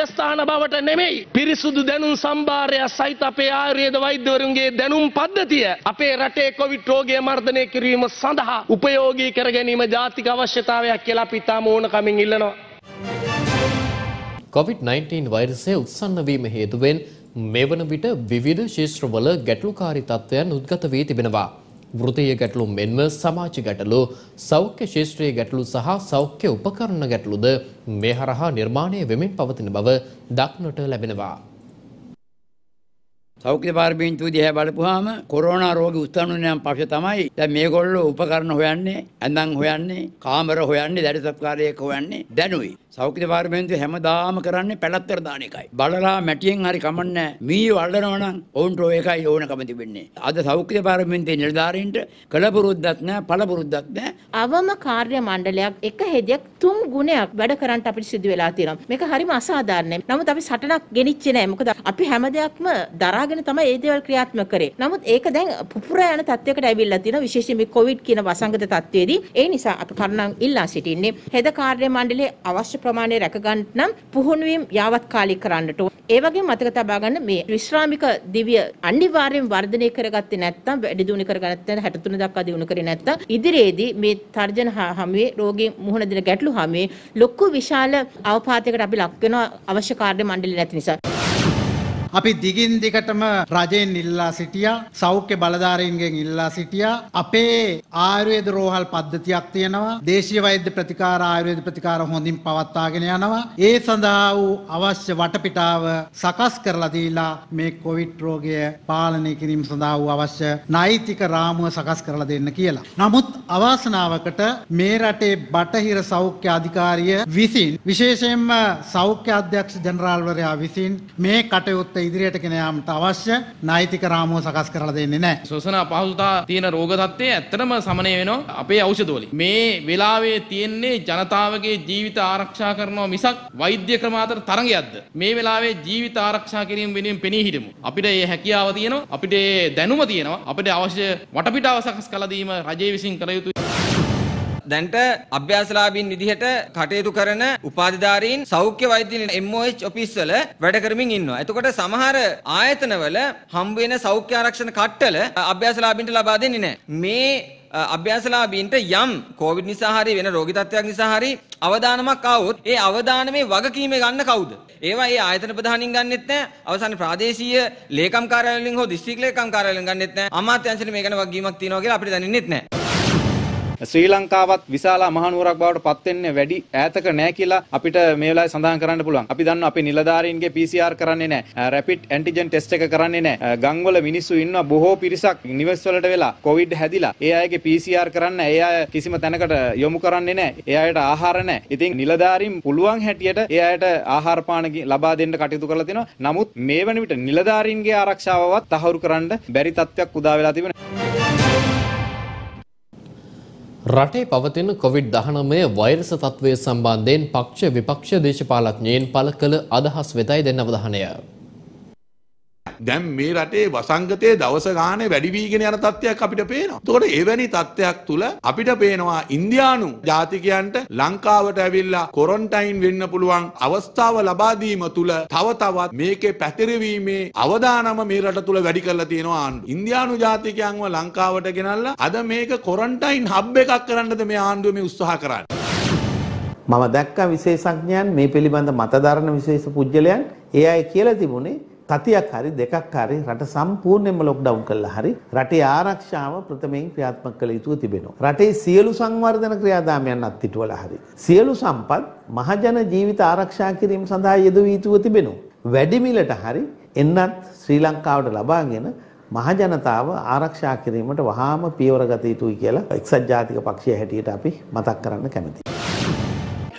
මධ්‍යස්ථාන බවට නෙමෙයි පිරිසුදු දැනුම් සම්භාරය සහිත අපේ ආයුර්වේද වෛද්‍යවරුන්ගේ දැනුම් පද්ධතිය අපේ රටේ කොවිඩ් රෝගය මර්ධනය කිරීම සඳහා උපයෝගී කර ගැනීම ජාතික අවශ්‍යතාවයක් කියලා අපි තාම ඕනකමින් ඉල්ලනවා. COVID-19 වෛරසය උත්සන්න වීම හේතුවෙන් මෙවන විට විවිධ ශේෂ්ත්‍රවල ගැටලුකාරී තත්ත්වයන් උද්ගත වී තිබෙනවා. වෘතීය ගැටලු මෙන්ම සමාජ ගැටලු සෞඛ්‍ය ශේෂ්ත්‍රයේ ගැටලු සහ සෞඛ්‍ය උපකරණ ගැටලුද මේ හරහා නිර්මාණය වෙමින් පවතින බව දක්නට ලැබෙනවා. සෞඛ්‍ය පාර්ලිමේන්තුව දිහා බලපුවාම කොරෝනා රෝගී උත්සන්නයන් පක්ෂ තමයි දැන් මේගොල්ලෝ උපකරණ හොයන්නේ ඇඳන් හොයන්නේ කාමර හොයන්නේ දැඩිසත්කාරයක හොයන්නේ දැනුයි සෞඛ්‍ය පාර්ලිමේන්තුව හැමදාම කරන්නේ පැලත්තර දාන එකයි. බලලා මැටියෙන් හරි කමන්නේ මීයෝ අල්ලනවා නම් ඔවුන්ට ඔය එකයි ඕනකම තිබෙන්නේ. අද සෞඛ්‍ය පාර්ලිමේන්තුවේ නිලධාරීන්ට කලපුරුද්දක් නැහැ පළපුරුද්දක් නැහැ. අවම කාර්ය මණ්ඩලයක් එක හෙදියක් තුන් ගුණයක් වැඩ කරන්න අපිට සිදු වෙලා තියෙනවා. මේක හරිම අසාධාරණයි. නමුත් අපි සටනක් ගෙනිච්චේ නැහැ. මොකද අපි හැම දෙයක්ම දරා බලාගෙන තමයි ඒ දේවල් ක්‍රියාත්මක කරේ. නමුත් ඒක දැන් පුපුරා යන තත්යකට ඇවිල්ලා තියෙනවා. විශේෂයෙන් මේ කොවිඩ් කියන වසංගත තත්ත්වයේදී. ඒ නිසා අපි කරුණාවෙන් ඉල්ලා සිටින්නේ හෙද කාර්ය මණ්ඩලයේ අවශ්‍ය ප්‍රමාණය රැක ගන්න නම් පුහුණුවීම් යාවත් කාලික කරන්නට ඕන. ඒ වගේම මතක තබා ගන්න මේ විශ්‍රාමික දිවිය අනිවාර්යෙන් වර්ධනය කරගත්තේ නැත්නම් වැඩි දියුණු කරගත්තේ නැත්නම් 63 දක්වා දියුණු කරේ නැත්නම් ඉදිරියේදී මේ තර්ජන හමුවේ රෝගීන් මුහුණ දෙන ගැටලු හමුවේ ලොකු විශාල අවපාතයකට අපි ලක් වෙනවා අවශ්‍ය කාර්ය මණ්ඩලය නැති නිසා. අපි දිගින් දිගටම රජයෙන් ඉල්ලා සිටියා සෞඛ්‍ය බලධාරීන්ගෙන් ඉල්ලා සිටියා. අපේ ආයුර්වේද රෝහල් පද්ධතියක් තියෙනවා. දේශීය වෛද්‍ය ප්‍රතිකාර ආයුර්වේද ප්‍රතිකාර හොඳින් පවත්වාගෙන යනවා. ඒ සඳහා වූ අවශ්‍ය වටපිටාව සකස් කරලා දීලා මේ කොවිඩ් රෝගය පාලනය කිරීම සඳහා වූ අවශ්‍ය නෛතික රාමුව සකස් කරලා දෙන්න කියලා. නමුත් අවාසනාවකට මේ රටේ බටහිර සෞඛ්‍ය අධිකාරිය විසින් විශේෂයෙන්ම සෞඛ්‍ය අධ්‍යක්ෂ ජනරාල්වරයා විසින් මේ කටයුත්ත ඉදිරියට ගෙන යාමට අවශ්‍ය නෛතික රාමුව සකස් කරලා දෙන්නේ නැහැ. ශ්වසන අපහසුතා තියෙන රෝග තත්ත්වය ඇත්තටම සමනය වෙනවා අපේ ඖෂධවලින්. මේ වෙලාවේ තියෙන්නේ ජනතාවගේ ජීවිත ආරක්ෂා කරනවා මිසක් වෛද්‍ය ක්‍රම අතර තරඟයක්ද? මේ වෙලාවේ ජීවිත ආරක්ෂා කිරීම වෙනුවෙන් පෙනී හිටමු. අපිට මේ හැකියාව තියෙනවා, අපිට දැනුම තියෙනවා, අපිට අවශ්‍ය වටපිටාව සකස් කළ දීම රජය විසින් කළ යුතුයි. දැන්ට අභ්‍යාසලාභීන් විදිහට කටයුතු කරන උපාධිධාරීන් සෞඛ්‍ය වෛද්‍යීන් MOH ඔෆිස් වල වැඩ කරමින් ඉන්නවා. එතකොට සමහර ආයතනවල හම්බ වෙන සෞඛ්‍ය ආරක්ෂණ කට්ටල අභ්‍යාසලාභීන්ට ලබා දෙන්නේ නැහැ. මේ අභ්‍යාසලාභීන්ට යම් කෝවිඩ් නිසා හරි වෙන රෝගී තත්ත්වයක් නිසා හරි අවදානමක් ආවොත් ඒ අවදානමේ වගකීම ගන්න කවුද? ඒවා ඒ ආයතන ප්‍රධානින් ගන්නෙත් නැහැ. අවසාන ප්‍රාදේශීය ලේකම් කාර්යාලවලින් හෝ දිස්ත්‍රික් ලේකම් කාර්යාලවලින් ගන්නෙත් නැහැ. අමාත්‍යාංශෙට මේ ගැන වගකීමක් තියෙනවා කියලා අපිට දැනෙන්නෙත් නැහැ. ශ්‍රී ලංකාවත් විශාල මහනුවරක් බවට පත් වෙන්නේ වැඩි ඈතක නැහැ කියලා අපිට මේ වෙලාවේ සඳහන් කරන්න පුළුවන්. අපි දන්නවා අපේ නිලධාරීන්ගේ PCR කරන්නේ නැහැ. රැපිඩ් ඇන්ටිජන් ටෙස්ට් එක කරන්නේ නැහැ. ගම්වල මිනිස්සු ඉන්නවා බොහෝ පිරිසක් නිවෙස් වලට වෙලා කොවිඩ් හැදිලා. ඒ අයගේ PCR කරන්න ඒ අය කිසිම තැනකට යොමු කරන්නේ නැහැ. ඒ අයට ආහාර නැහැ. ඉතින් නිලධාරීන් පුළුවන් හැටියට ඒ අයට ආහාර පාන ලබා දෙන්න කටයුතු කරලා තිනවා. නමුත් මේ වන විට නිලධාරීන්ගේ ආරක්ෂාවවත් තහවුරු කරන්න බැරි තත්ත්වයක් උදා වෙලා තිබෙනවා. රටේ පවතින කොවිඩ්-19 වෛරස තත්ත්වය සම්බන්ධයෙන් පක්ෂ විපක්ෂ දේශපාලඥයින් පළ කළ අදහස් වෙතයි දෙන්න අවධානය. දැන් මේ රටේ වසංගතයේ දවස ගානේ වැඩි වීගෙන යන තත්ත්වයක් අපිට පේනවා. එතකොට එවැනි තත්ත්වයක් තුල අපිට පේනවා ඉන්දියානු ජාතිකයන්ට ලංකාවට ඇවිල්ලා කොරන්ටයින් වෙන්න පුළුවන් අවස්ථාව ලබා දීම තුල තව තවත් මේකේ පැතිරවීමේ අවදානම මේ රට තුල වැඩි කරලා තියෙනවා ආණ්ඩුව. ඉන්දියානු ජාතිකයන්ව ලංකාවට ගෙනල්ලා අද මේක කොරන්ටයින් හබ් එකක් කරන්නද මේ ආණ්ඩුව මේ උත්සාහ කරන්නේ. මම දැක්ක විශේෂඥයන් මේ පිළිබඳ මතධරණ විශේෂ පුජ්‍යලයන් ඒ අය කියලා තිබුණේ තතියක් හරි දෙකක් හරි රට සම්පූර්ණයෙන්ම ලොක්ඩවුන් කළා හරි රටේ ආරක්ෂාව ප්‍රථමයෙන් ක්‍රියාත්මක කළ යුතුව තිබෙනවා. රටේ සියලු සංවර්ධන ක්‍රියාදාමයන් අත්හිටුවලා හරි සියලු සම්පත් මහජන ජීවිත ආරක්ෂා කිරීම සඳහා යෙදුව යුතුව තිබෙනවා. වැඩි මිලට හරි එන්නත් ශ්‍රී ලංකාවට ලබාගෙන මහජනතාව ආරක්ෂා කිරීමට වහාම පියවර ගත යුතුයි කියලා එක්සත් ජාතික පක්ෂය හැටියට අපි මතක් කරන්න කැමතියි.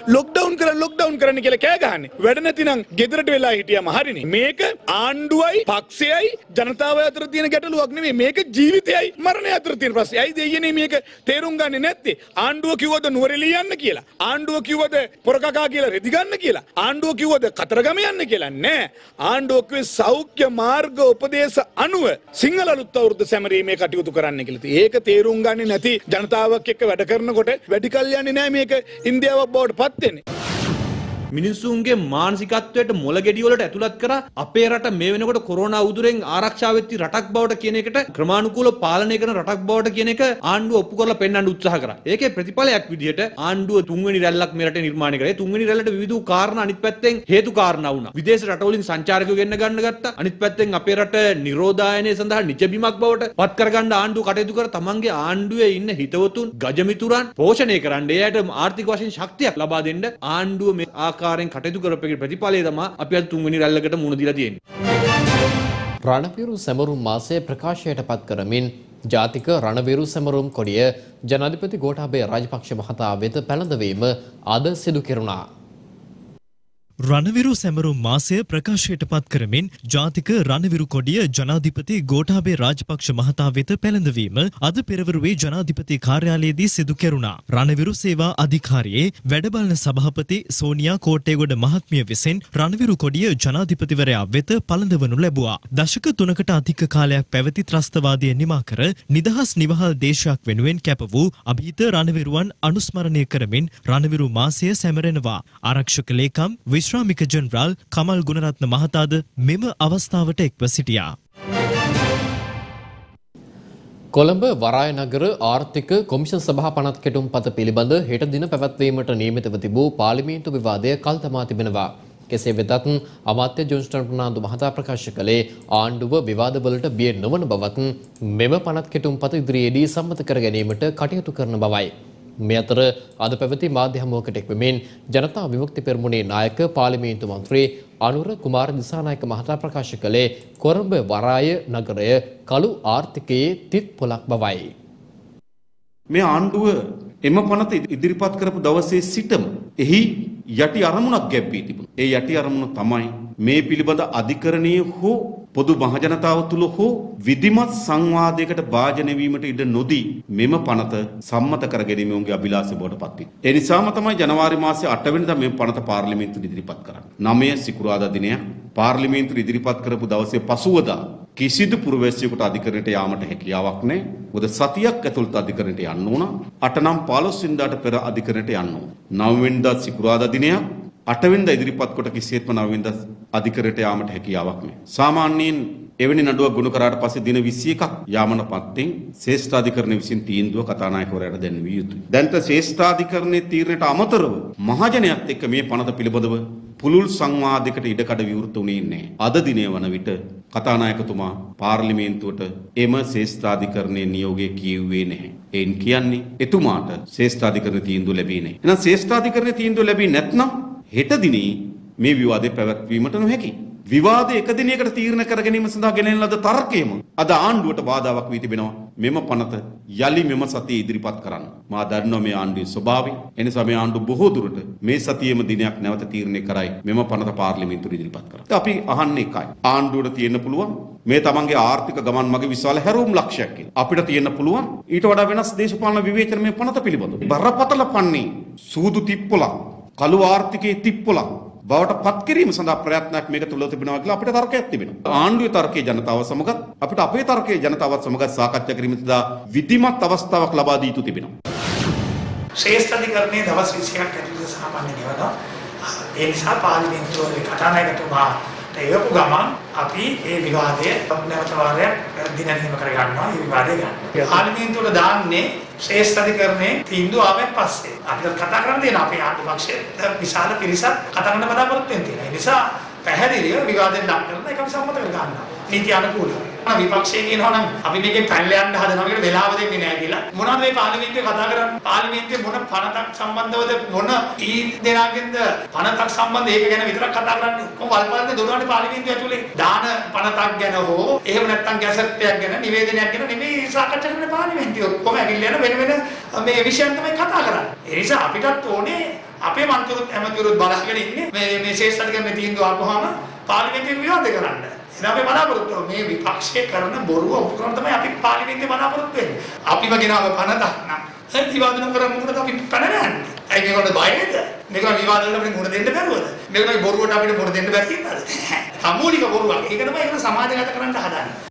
ලොක්ඩවුන් කරන්න ලොක්ඩවුන් කරන්න කියලා කෑ ගහන්නේ. වැඩ නැතිනම් ගෙදරට වෙලා හිටියම හරිනේ. මේක ආණ්ඩුවයි පක්ෂයයි ජනතාව අතර තියෙන ගැටලුවක් නෙමෙයි. මේක ජීවිතයයි මරණය අතර තියෙන ප්‍රශ්නය. ඇයි දෙයියනේ මේක තේරුම් ගන්නේ නැත්තේ? ආණ්ඩුව කිව්වද නුවරඑළිය යන්න කියලා. ආණ්ඩුව කිව්වද පොරකකා කියලා රෙදි ගන්න කියලා. ආණ්ඩුව කිව්වද කතරගම යන්න කියලා. නෑ. ආණ්ඩුව කිව්වේ සෞඛ්‍ය මාර්ග උපදේශ අනුව සිංහල අලුත් අවුරුද්ද සැමරීමේ කටයුතු කරන්න කියලා. ඒක තේරුම් ගන්නේ නැති ජනතාවක් එක්ක වැඩ කරනකොට වැඩි කල් යන්නේ නෑ මේක ඉන්දියාවක් බවට පත් වෙන්නේ. මිනිස්සුන්ගේ මානසිකත්වයට මොළ ගෙඩි වලට ඇතුළත් කර අපේ රට මේ වෙනකොට කොරෝනා උදුරෙන් ආරක්ෂා වෙච්ච රටක් බවට කියන එකට ක්‍රමානුකූලව පාලනය කරන රටක් බවට කියන එක ආණ්ඩුව ඔප්පු කරලා පෙන්වන්න උත්සාහ කරා. ඒකේ ප්‍රතිඵලයක් විදිහට ආණ්ඩුව තුන්වෙනි රැල්ලක් මේ රටේ නිර්මාණය කරේ. තුන්වෙනි රැල්ලට විවිධ කාරණා අනිත් පැත්තෙන් හේතු කාරණා වුණා. විදේශ රටවලින් සංචාරකයෝ ගෙන්න ගන්න ගත්තා. අනිත් පැත්තෙන් අපේ රට නිරෝධායනය සඳහා නිජබිමක් බවට පත් කරගන්න ආණ්ඩුව කටයුතු කර තමන්ගේ ආණ්ඩුවේ ඉන්න හිතවතුන් ගජමිතුරන් පෝෂණය කරන්න. ඒ අයට ආර්ථික වශයෙන් ශක්තියක් ලබා දෙන්න ආණ්ඩුව මේ ආකාරයෙන් කටයුතු කරපු එකේ ප්‍රතිඵලය තමයි අපි අද තුන්වෙනි රැල්ලකට මුහුණ දීලා තියෙන්නේ. රණපිරු සැමරුම් මාසය ප්‍රකාශයට පත් කරමින් ජාතික රණවිරු සැමරුම් කොඩිය ජනාධිපති ගෝඨාභය රාජපක්ෂ මහතා වෙත පැළඳවීම අද සිදු කෙරුණා. රණවිරු සැමරුම් මාසය ප්‍රකාශයට පත් කරමින් ජාතික රණවිරු කොඩිය ජනාධිපති ගෝඨාභය රාජපක්ෂ මහතා වෙත පැළඳවීම අද පෙරවරුවේ ජනාධිපති කාර්යාලයේදී සිදු කෙරුණා. රණවිරු සේවා අධිකාරියේ වැඩබලන සභාපති සෝනියා කෝට්ටේගොඩ මහත්මිය විසින් රණවිරු කොඩිය ජනාධිපතිවරයා වෙත පළඳවනු ලැබුවා. දශක තුනකට අධික කාලයක් පැවති ත්‍රස්තවාදය නිමා කර නිදහස් නිවහල් දේශයක් වෙනුවෙන් කැප වූ අභීත රණවිරුවන් අනුස්මරණය කරමින් රණවිරු මාසය සැමරෙනවා. ආරක්ෂක ලේකම් විශ්ව විශ්‍රාමික ජනරාල් කමල් ගුණරත්න මහතාද මෙම අවස්ථාවට එක්ව සිටියා. කොළඹ වරාය නගර ආර්ථික කොමිෂන් සභා පනත් කෙටුම් පත පිළිබඳ හෙට දින පැවැත්වීමට නියමිතව තිබූ පාර්ලිමේන්තු විවාදය කල් තමා තිබෙනවා. කෙසේ වෙතත් අමාත්‍ය ජොන්ස්ටන් ප්‍රනාන්දු මහතා ප්‍රකාශ කළේ ආණ්ඩුව විවාදවලට බිය නොවන බවත් මෙම පනත් කෙටුම් පත ඉදිරියේදී සම්මත කර ගැනීමට කටයුතු කරන බවයි. මේ අතර අද පැවති මාධ්‍ය හමුවකට එක්වමින් ජනතා විමුක්ති පෙරමුණේ නායක පාර්ලිමේන්තු මන්ත්‍රී අනුර කුමාර දිසානායක මහතා ප්‍රකාශ කළේ කොළඹ වරාය නගරය කළු ආර්ථිකයේ තිත් පොලක් බවයි. මේ ආණ්ඩුව එම පනත ඉදිරිපත් කරපු දවසේ සිටම එහි යටි අරමුණක් ගැබ්වී තිබුණා. ඒ යටි අරමුණ තමයි මේ පිළිබඳ අධිකරණීය හෝ පොදු මහජනතාව තුළ හෝ විධිමත් සංවාදයකට භාජනය වීමට ඉඩ නොදී මෙම පනත සම්මත කර ගැනීම උන්ගේ අභිලාෂය බවට පත් වී. ඒ නිසාම තමයි ජනවාරි මාසයේ 8 වෙනිදා මේ පනත පාර්ලිමේන්තුවට ඉදිරිපත් කරන්නේ. 9 සිකුරාදා දිනය පාර්ලිමේන්තුවට ඉදිරිපත් කරපු දවසේ පසුවදා කිසිදු පුරවැසියෙකුට අධිකරණයට යාමට හැකියාවක් නැහැ. මොකද සතියක් ඇතුළත අධිකරණයට යන්න ඕන. 8 නම් 15 වෙනිදාට පෙර අධිකරණයට යන්න ඕන. 9 වෙනිදා සිකුරාදා දිනයක් අටවෙනිදා ඉදිරිපත් කොට කිසියෙත්ම නවවෙනිදා අධිකරණයට යාමට හැකියාවක් නැහැ. සාමාන්‍යයෙන් එවැනි නඩුවක් ගොනු කරාට පස්සේ දින 21ක් යාමන පත්තෙන් ශ්‍රේෂ්ඨාධිකරණය විසින් තීන්දුව කතානායකවරයාට දැන්විය යුතුයි. දැන්ට ශ්‍රේෂ්ඨාධිකරණයේ තීරණයට අමතරව මහජනයාත් එක්ක මේ පනත පිළිබඳව පුළුල් සංවාදයකට ඉඩකඩ විවෘත වුණේ නැහැ. අද දිනය වන විට කතානායකතුමා පාර්ලිමේන්තුවට එම ශ්‍රේෂ්ඨාධිකරණයේ නියෝගය කියුවේ නැහැ. එයින් කියන්නේ එතුමාට ශ්‍රේෂ්ඨාධිකරණ තීන්දුව ලැබී නැහැ. එහෙනම් ශ්‍රේෂ්ඨාධිකරණ තීන්දුව ලැබී නැත්නම් හෙට දිනේ මේ විවාදය පැවැත්වීමට නොහැකි. විවාදය එක දිනයකට තීරණය කර ගැනීම සඳහා ගෙනෙන ලද තර්කයම අද ආණ්ඩුවට බාධාවක් වී තිබෙනවා. මෙම පනත යලි මෙම සතියේ ඉදිරිපත් කරන්න. මා දන්නවා මේ ආණ්ඩුවේ ස්වභාවය. එනිසා මේ ආණ්ඩුව බොහෝ දුරට මේ සතියේම දිනයක් නැවත තීරණය කරයි මෙම පනත පාර්ලිමේන්තුවට ඉදිරිපත් කරන්න. අපි අහන්නේ එකයි. ආණ්ඩුවට තියෙන්න පුළුවන් මේ තමන්ගේ ආර්ථික ගමන් මගේ විශාල හැරවුම් ලක්ෂයක් අපිට තියෙන්න පුළුවන් ඊට වඩා වෙනස් දේශපාලන විවේචන මේ පනත පිළිබඳව. බරපතල පන්නේ සූදු තිප්පොලක් කළු ආර්ථිකයේ තිප්පොලක් බවට පත් කිරීම සඳහා ප්‍රයත්නයක් මේක තුළ තිබෙනවා කියලා අපිට තර්කයක් තිබෙනවා. ආණ්ඩුවේ තර්කයේ ජනතාව සමගත් අපිට අපේ තර්කයේ ජනතාවත් සමගත් සාකච්ඡා කිරීම සඳහා විධිමත් අවස්ථාවක් ලබා දී යුතු තිබෙනවා. ශ්‍රේෂ්ඨ අධිකරණයේ දවස් 20ක් ඇතුළත සාමාන්‍ය නිවනවා. ඒ නිසා පාර්ලිමේන්තුවේ කතානායකතුමා එවපු ගමන් අපි ඒ විවාදය නැවත වාරයක් දින නියම කර ගන්නවා ඒ විවාදය ගන්න. පාර්ලිමේන්තුවට දාන්නේ ශ්‍රේෂ්ඨ අධිකරණයේ තීන්දුව ආවෙන් පස්සේ අපිට කතා කරන්න දෙන අපේ ආණ්ඩු පක්ෂයේ විශාල පිරිසක් කතා කරන්න බලාපොරොත්තු වෙන තියෙනවා. ඒ නිසා පැහැදිලිව විවාදෙන් ලක් කරන එක අපි සම්මත කර ගන්නවා. නීති අනුකූලව. විපක්ෂයේ කියනවා නම් අපි මේකෙන් පැනලා යන්න හදනවා කියලා වෙලාව දෙන්නේ නැහැ කියලා. මොනවද මේ පාර්ලිමේන්තුවේ කතා කරන්නේ? පාර්ලිමේන්තුවේ මොන පනතක් සම්බන්ධවද මොන ඊ දෙනාගෙන්ද පනතක් සම්බන්ධ ඒක ගැන විතරක් කතා කරන්නේ. කොහොම වල්පල්නේ දොඩවන්නේ පාර්ලිමේන්තුව ඇතුලේ දාන පනතක් ගැන හෝ එහෙම නැත්නම් ගැසට් එකක් ගැන නිවේදනයක් ගැන නෙමෙයි සාකච්ඡා කරන පාර්ලිමේන්තුව. ඔක්කොම ඇවිල්ලා යන වෙන වෙන මේ විෂයන් තමයි කතා කරන්නේ. ඒ නිසා අපිටත් ඕනේ අපේ මන්ත්‍රීවරුත් ඇමතිවරුත් බලාගෙන ඉන්නේ මේ මේ ශේෂ්ඨ අධිකරණයේ තීන්දුව ආපුවාම පාර්ලිමේන්තුවේ විවාද කරන්න. එහෙනම් අපි බලාපොරොත්තු මේ විපක්ෂයේ කරන බොරුව උපකරණ තමයි අපි පාර්ලිමේන්තුවේ බලාපොරොත්තු වෙන්නේ. අපිව ගෙනාව පනතක් නම් ඒ විවාද නොකර මොකටද අපි පැන යන්නේ? ඇයි මේකට බයද? මේක විවාද වලට අපිට මුණ දෙන්න බැරුවද? මේකට බොරුවට අපිට මුණ දෙන්න බැරි නේද? සමූලික බොරුවක්. ඒක තමයි ඒක සමාජගත කරන්න හදන්නේ.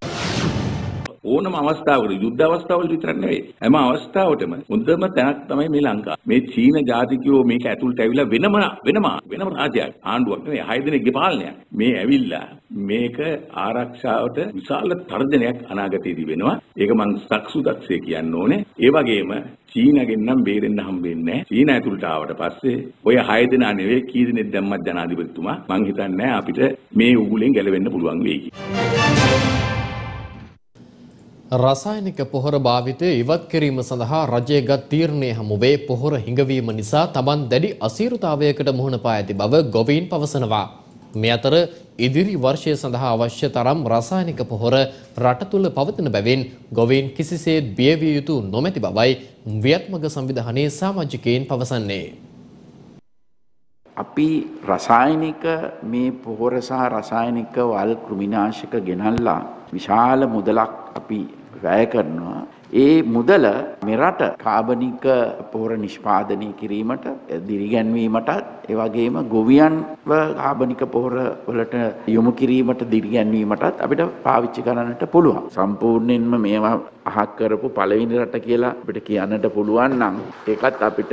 ඕනම අවස්ථාවක යුද්ධ අවස්ථාවල විතරක් නෙවෙයි හැම අවස්ථාවකටම හොඳම තැනක් තමයි මේ ලංකාව. මේ චීන ජාතිකයෝ මේක ඇතුළට ඇවිල්ලා වෙනම වෙනම වෙනම රාජ්‍යයක් ආණ්ඩුවක් නෙවෙයි හය දෙනෙක්ගේ පාලනයක්. මේ ඇවිල්ලා මේක ආරක්ෂාවට විශාල තර්ජනයක් අනාගතයේදී වෙනවා. ඒක මං සක්සුදක්ෂය කියන්න ඕනේ. ඒ වගේම චීනගෙන් නම් බේරෙන්න හම්බෙන්නේ නැහැ. චීන ඇතුළට ආවට පස්සේ ඔය හය දෙනා නෙවෙයි කී දෙනෙක් දැම්මත් ජනාධිපතිතුමා මං හිතන්නේ අපිට මේ උගුලෙන් ගැලවෙන්න පුළුවන් වෙයි කියලා. රසායනික පොහොර භාවිතය ඉවත් කිරීම සඳහා රජය ගත් තීරණය හමුවේ පොහොර හිඟවීම නිසා Taman දැඩි අසීරුතාවයකට මුහුණ පා ඇති බව ගොවීන් පවසනවා. මේ අතර ඉදිරි වර්ෂය සඳහා අවශ්‍ය තරම් රසායනික පොහොර රට තුළ පවතින බැවින් ගොවීන් කිසිසේත් බියවිය යුතු නොමැති බවයි ව්‍යත්මග සංවිධානයේ සමාජිකයින් පවසන්නේ. අපි රසායනික මේ පොහොර සහ රසායනික වල් කෘමිනාශක ගෙනල්ලා විශාල මුදලක් අපි වැය කරනවා. ඒ මුදල මෙරට කාබනික පොහොර නිෂ්පාදනය කිරීමට දිරිගැන්වීමටත් ඒවගේම ගොවියන්ව කාබනික පොහොර වලට යොමු කිරීමට දිරිගැන්වීමටත් අපිට පාවිච්චි කරන්නට පුළුවන්. සම්පූර්ණයෙන්ම මේවා අහක් කරපු පළවෙනි රට කියලා අපිට කියන්නට පුළුවන් නම් ඒකත් අපිට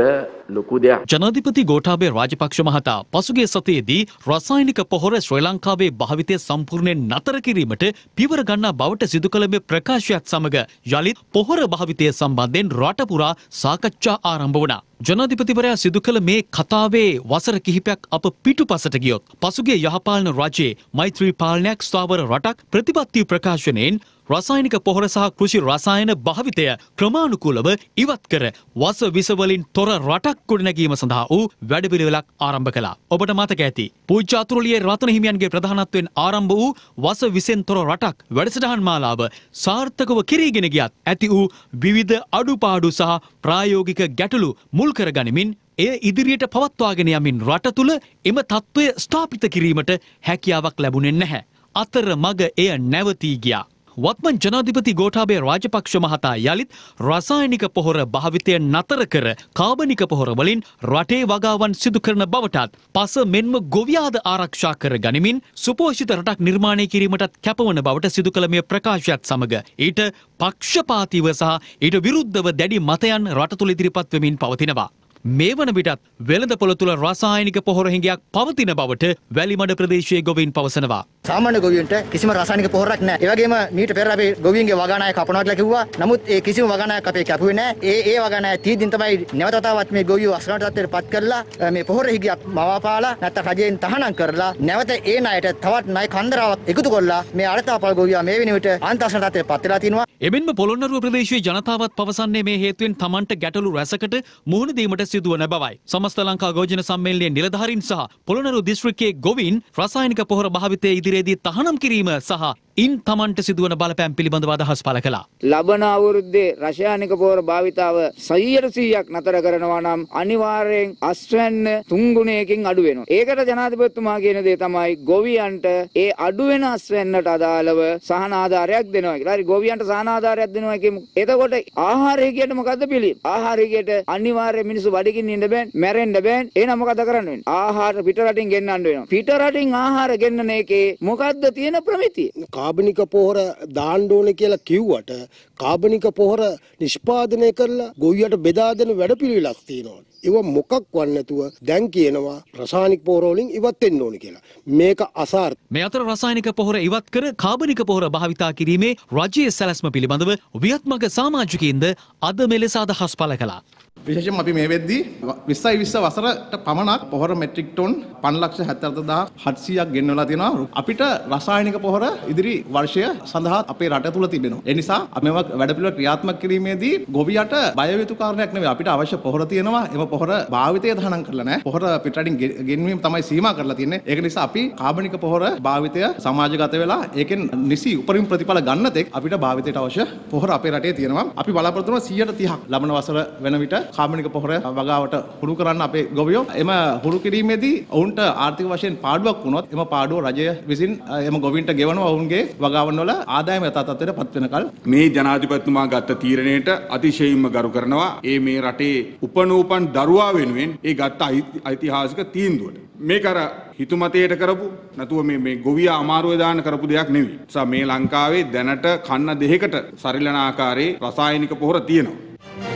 ලොකු දෙයක්. ජනාධිපති ගෝඨාභය රාජපක්ෂ මහතා පසුගිය සතියේදී රසායනික පොහොර ශ්‍රී ලංකාවේ භාවිතය සම්පූර්ණයෙන් නතර කිරීමට පියවර ගන්නා බවට සිදු කළ මේ ප්‍රකාශයත් සමග යළිත් පොහොර භාවිතය සම්බන්ධයෙන් රට පුරා සාකච්ඡා ආරම්භ වුණා. ජනාධිපතිවරයා සිදු කළ මේ කතාවේ වසර කිහිපයක් අප පිටුපසට ගියොත් පසුගිය යහපාලන රජයේ මෛත්‍රී පාලනයක් ස්ථාවර රටක් ප්‍රතිපත්ති ප්‍රකාශනයෙන් රසායනික පොහොර සහ කෘෂි රසායන භාවිතය ක්‍රමානුකූලව ඉවත් කර වස විසවලින් තොර රටක් ගොඩනැගීම සඳහා වූ වැඩපිළිවෙලක් ආරම්භ කළා. ඔබට මතක ඇති. පූජ්‍ය අතුරුලියේ රතන හිමියන්ගේ ප්‍රධානත්වයෙන් ආරම්භ වූ වස විසෙන් තොර රටක් වැඩසටහන් මාලාව සාර්ථකව කිරීගෙන ගියත් ඇති වූ විවිධ අඩුපාඩු සහ ප්‍රායෝගික ගැටලු මුල් කරගනිමින් එය ඉදිරියට පවත්වාගෙන යමින් රට තුළ එම තත්ත්වය ස්ථාපිත කිරීමට හැකියාවක් ලැබුණෙන් නැහැ. අතර මග එය නැවතී ගියා. වත්මන් ජනාධිපති ගෝඨාභය රාජපක්ෂ මහතා යළිත් රසායනික පොහොර භාවිතය නතර කර කාබනික පොහොර වලින් රටේ වගාවන් සිදු කරන බවටත් පස මෙන්ම ගොවියාද ආරක්ෂා කර ගනිමින් සුපෝෂිත රටක් නිර්මාණය කිරීමටත් කැපවන බවට සිදු කළ මේ ප්‍රකාශයත් සමග ඊට පක්ෂපාතීව සහ ඊට විරුද්ධව දැඩි මතයන් රට තුළ ඉදිරිපත් වෙමින් පවතිනවා. මේ වන විටත් වෙළඳ පොළ තුළ රසායනික පොහොර හිඟයක් පවතින බවට වැලිමඩ ප්‍රදේශයේ ගොවීන් පවසනවා. සාමාන්‍ය ගොවියන්ට කිසිම රසායනික පොහොරක් නැහැ. ඒ වගේම මීට පෙර අපි ගොවීන්ගේ වගානාය කපනවා කියලා කිව්වා. නමුත් ඒ කිසිම වගානායක් අපේ කැපුවේ නැහැ. ඒ ඒ වගානාය තීදින් තමයි නැවත වතාවක් මේ ගොවියෝ අසරණ තත්ත්වයට පත් කරලා මේ පොහොර හිඟයක් මවාපාලා නැත්නම් රජයෙන් තහනම් කරලා නැවත ඒ ණයට තවත් ණය කන්දරාවක් එකතු කරලා මේ අරතාපල් ගොවියා මේ වෙනුවට අන්තසන තත්ත්වයට පත් වෙලා තිනවා. එමෙන්ම පොළොන්නරුව ප්‍රදේශයේ ජනතාවත් පවසන්නේ මේ හේතුවෙන් තමන්ට ගැටලු රැසකට මුහුණ දීමට සිදුවන බවයි. සමස්ත ලංකා ගෝජන සම්මේලනයේ නිලධාරීන් සහ පොළොන්නරුව දිස්ත්‍රික්කයේ ගොවීන් රසායනික පොහොර භාවිතය ඉදිරියේදී තහනම් කිරීම සහ ඉන් තමන්ට සිදුවන බලපෑම් පිළිබඳව අදහස් පළ කළා. ලබන අවුරුද්දේ රසායනික පොහොර භාවිතාව 100%ක් නතර කරනවා නම් අනිවාර්යෙන් අස්වැන්න තුන්ගුණයකින් අඩු වෙනවා. ඒකට ජනාධිපතිතුමා කියන දේ තමයි ගොවියන්ට ඒ අඩු වෙන අස්වැන්නට අදාළව සහන ආධාරයක් දෙනවා කියලා. හරි ගොවියන්ට සහන ආධාරයක් දෙනවා කියමු. එතකොට ආහාරය කියන මොකද්ද පිළිම? ආහාරය කියට අනිවාර්යෙන් මිනිස්සු බඩගින්න ඉන්න බෑ, මැරෙන්න බෑ. එහෙනම් මොකද කරන්න වෙන්නේ? ආහාර පිට රටින් ගෙන්නන්න වෙනවා. පිට රටින් ආහාර ගෙන්නන එකේ මොකද්ද තියෙන ප්‍රමිතිය? කාබනික පොහොර දාන්න ඕනේ කියලා කිව්වට කාබනික පොහොර නිෂ්පාදනය කරලා ගොවියට බෙදා දෙන වැඩපිළිවෙලක් තියෙනවා. ඒව මොකක් වන්නේ නැතුව දැන් කියනවා රසායනික පොහොර වලින් ඉවත් වෙන්න ඕනේ කියලා. මේක අසාර්ථ. මේ අතර රසායනික පොහොර ඉවත් කර කාබනික පොහොර භාවිතා කිරීමේ රජයේ සැලැස්ම පිළිබඳව වියත්මක සමාජිකයින්ද අද මෙලෙස අදහස් පළ කළා. විශේෂයෙන් අපි මේ වෙද්දී 20යි 20 වසරට පමණක් පොහොර මෙට්‍රික් ටොන් 574700ක් ගෙන්වලා තියෙනවා. අපිට රසායනික පොහොර ඉදිරි වර්ෂය සඳහා අපේ රට තුල තිබෙනවා. ඒ නිසා මේව වැඩපිළිවෙල ක්‍රියාත්මක කිරීමේදී ගොවියට බය යුතු කාරණයක් නෙවෙයි. අපිට අවශ්‍ය පොහොර තියෙනවා. එම පොහොර භාවිතය තහනම් කරලා නැහැ. පොහොර පිටරටින් ගෙන්වීම තමයි සීමා කරලා තියෙන්නේ. ඒක නිසා අපි කාබනික පොහොර භාවිතය සමාජගත වෙලා ඒකෙන් නිසි උපරිම ප්‍රතිඵල ගන්න තෙක් අපිට භාවිතයට අවශ්‍ය පොහොර අපේ රටේ තියෙනවා. අපි බලාපොරොත්තු වෙනවා 130ක් ලබන වසර වෙන විට කාබනික පොහොර වගාවට හුරු කරන්න අපේ ගොවියෝ එම හුරු කිරීමේදී ඔවුන්ට ආර්ථික වශයෙන් පාඩුවක් වුණොත් එම පාඩුව රජය විසින් එම ගොවින්ට ගෙවනවා ඔවුන්ගේ වගාවන් වල ආදායම යථා තත්ත්වයට පත් වෙනකල් මේ ජනාධිපතිතුමා ගත්ත තීරණයට අතිශයින්ම ගරු කරනවා. ඒ මේ රටේ උපනූපන් දරුවා වෙනුවෙන් ඒ ගත්ත ඓතිහාසික තීන්දුවට. මේක අර හිතුමතයට කරපු නැතුව මේ මේ ගොවියා අමාරුවේ දාන්න කරපු දෙයක් නෙවෙයි. නිසා මේ ලංකාවේ දැනට කන්න දෙකකට සරිලන ආකාරයේ රසායනික පොහොර තියෙනවා.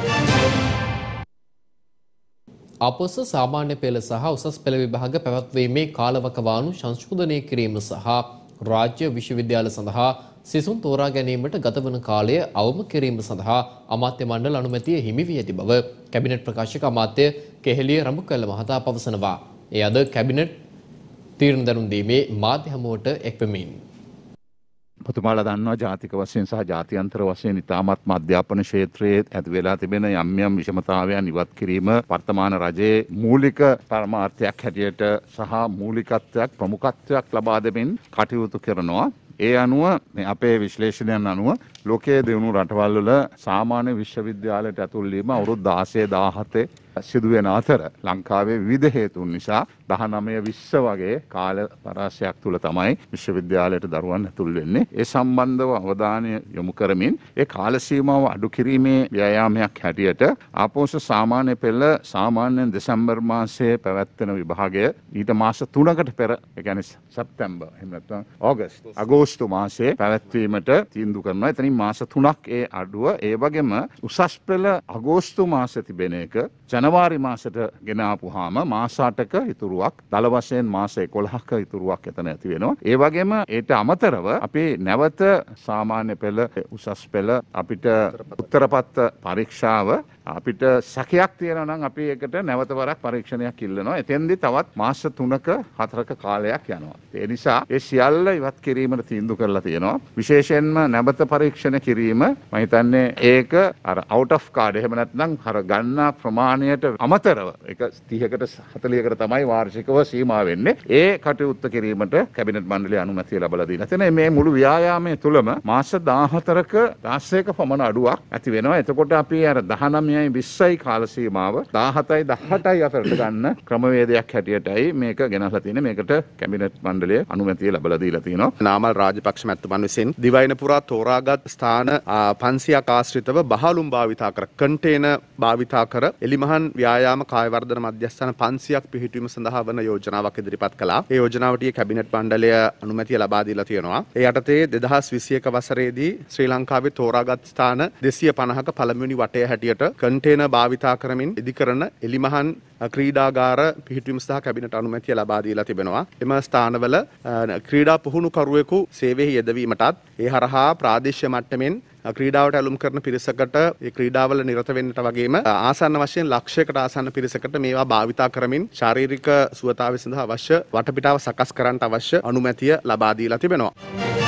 අපොස සාමාන්‍ය පෙළ සහ උසස් පෙළ විභාග පැවැත්වීමේ කාලවකවානු සංශෝධනය කිරීම සහ රාජ්‍ය විශ්වවිද්‍යාල සඳහා සිසුන් තෝරා ගැනීමට ගතවන කාලය අවම කිරීම සඳහා අමාත්‍ය මණ්ඩල අනුමැතිය හිමි වී ඇති බව කැබිනට් ප්‍රකාශක අමාත්‍ය කෙහෙලිය රඹුකැල්ල මහතා පවසනවා. ඒ අද කැබිනට් තීරණ දැනුම් දීමේ මාධ්‍ය හමුවට එක්වෙමින් පතුමාලා දන්නවා ජාතික වශයෙන් සහ ජාත්‍යන්තර වශයෙන් ඉතාමත්ම අධ්‍යාපන ක්ෂේත්‍රයේ ඇති වෙලා තිබෙන යම් යම් විෂමතාවයන් ඉවත් කිරීම වර්තමාන රජයේ මූලික පරමාර්ථයක් හැටියට සහ මූලිකත්වයක් ප්‍රමුඛත්වයක් ලබා දෙමින් කටයුතු කරනවා. ඒ අනුව අපේ විශ්ලේෂණයන් අනුව ලෝකයේ දියුණු රටවල් වල සාමාන්‍ය විශ්වවිද්‍යාලයට ඇතුල් වීම අවුරුදු 16 17 සිදුවෙන අතර ලංකාවේ විවිධ හේතුන් නිසා දහනමය විශ්ස වගේ කාල පරාසයක් තුළ තමයි විශ්වවිද්‍යාලයට දරුවන් ඇතුල් වෙන්නේ. ඒ සම්බන්ධව අවධානය යොමු කරමින් ඒ කාලසීමාව අඩු කිරීමේ ව්‍යයාමයක් හැටියට ආපෝස සාමාන්‍ය පෙළ සාමාන්‍යයෙන් දෙසැම්බර් මාසයේ පැවැත්වෙන විභාගය ඊට මාස තුනකට පෙර ඒ කියන්නේ සැප්තැම්බර් එහෙම නැත්නම් ඕගස්ට් අගෝස්තු මාසයේ පැවැත්වීමට තීන්දුව කරනවා. එතනින් මාස තුනක් ඒ අඩුව ඒ වගේම උසස් පෙළ අගෝස්තු මාසෙ තිබෙන එක ජනවාරි මාසට ගෙන ආපුහාම මාස 8ක ඉතුරුවක් දල වශයෙන් මාස 11ක ඉතුරුවක් එතන ඇති වෙනවා. ඒ වගේම ඒට අමතරව අපි නැවත සාමාන්‍ය පෙළ උසස් පෙළ අපිට උත්තරපත්ත පරීක්ෂාව අපිට සැකයක් තියෙනවා නම් අපි ඒකට නැවත වරක් පරීක්ෂණයක් ඉල්ලනවා. එතෙන්දී තවත් මාස 3ක 4ක කාලයක් යනවා. ඒ නිසා ඒ සියල්ල ඉවත් කිරීමට තීන්දුව කරලා තියෙනවා. විශේෂයෙන්ම නැවත පරීක්ෂණ කිරීම මම හිතන්නේ ඒක අර out of card එහෙම නැත්නම් අර ගන්නා ප්‍රමාණයට අමතරව ඒක 30කට 40කට තමයි වාර්ෂිකව සීමා වෙන්නේ. ඒ කටයුත්ත කිරීමට කැබිනට් මණ්ඩලය අනුමැතිය ලබලා දීලා තියෙනවා. මේ මුළු ව්‍යායාමයේ තුලම මාස 14ක 16ක පමණ අඩුවක් ඇති වෙනවා. එතකොට අපි අර 19යි 20යි කාල සීමාව 17යි 18යි අතරට ගන්න ක්‍රමවේදයක් හැටියටයි මේක ගෙනල්ලා තියෙන්නේ. මේකට කැබිනට් මණ්ඩලය අනුමැතිය ලබලා දීලා තියෙනවා. නාමල් රාජපක්ෂ මැතිතුමන් විසින් දිවයින පුරා තෝරාගත් ස්ථාන පන්සියක් ආශ්‍රිතව බහලුම් භාවිතා කර කන්ටේන භාවිතා කර එලිමහන් ව්‍යායාම කායවර්ධන මධ්‍යස්ථාන පන්සියක් පිහිටුවීම සඳහා වන යෝජනාවක් ඉදිරිපත් කළා. ඒ යෝජනාවට කැබිනට් මණ්ඩලය අනුමැතිය ලබා දීලා තියෙනවා. ඒ යටතේ 2021 වසරේදී ශ්‍රී ලංකාවේ තෝරාගත් ස්ථාන 250ක පළමුවෙනි වටය හැටියට කන්ටේනර් භාවිතා කරමින් ඉදිකරන එලිමහන් ක්‍රීඩාගාර පිහිටුවීම සඳහා කැබිනට අනුමැතිය ලබා දීලා තිබෙනවා. එම ස්ථානවල ක්‍රීඩා පුහුණුකරුවෙකු සේවයේ යෙදවීමටත් ඒ හරහා ප්‍රාදේශීය මට්ටමින් ක්‍රීඩාවට ඇලුම් කරන පිරිසකට ඒ ක්‍රීඩාවල නිරත වෙන්නට වගේම ආසන්න වශයෙන් ලක්ෂයකට ආසන්න පිරිසකට මේවා භාවිතා කරමින් ශාරීරික සුවතාවය සඳහා අවශ්‍ය වටපිටාව සකස් කරන්නට අවශ්‍ය අනුමැතිය ලබා දීලා තිබෙනවා.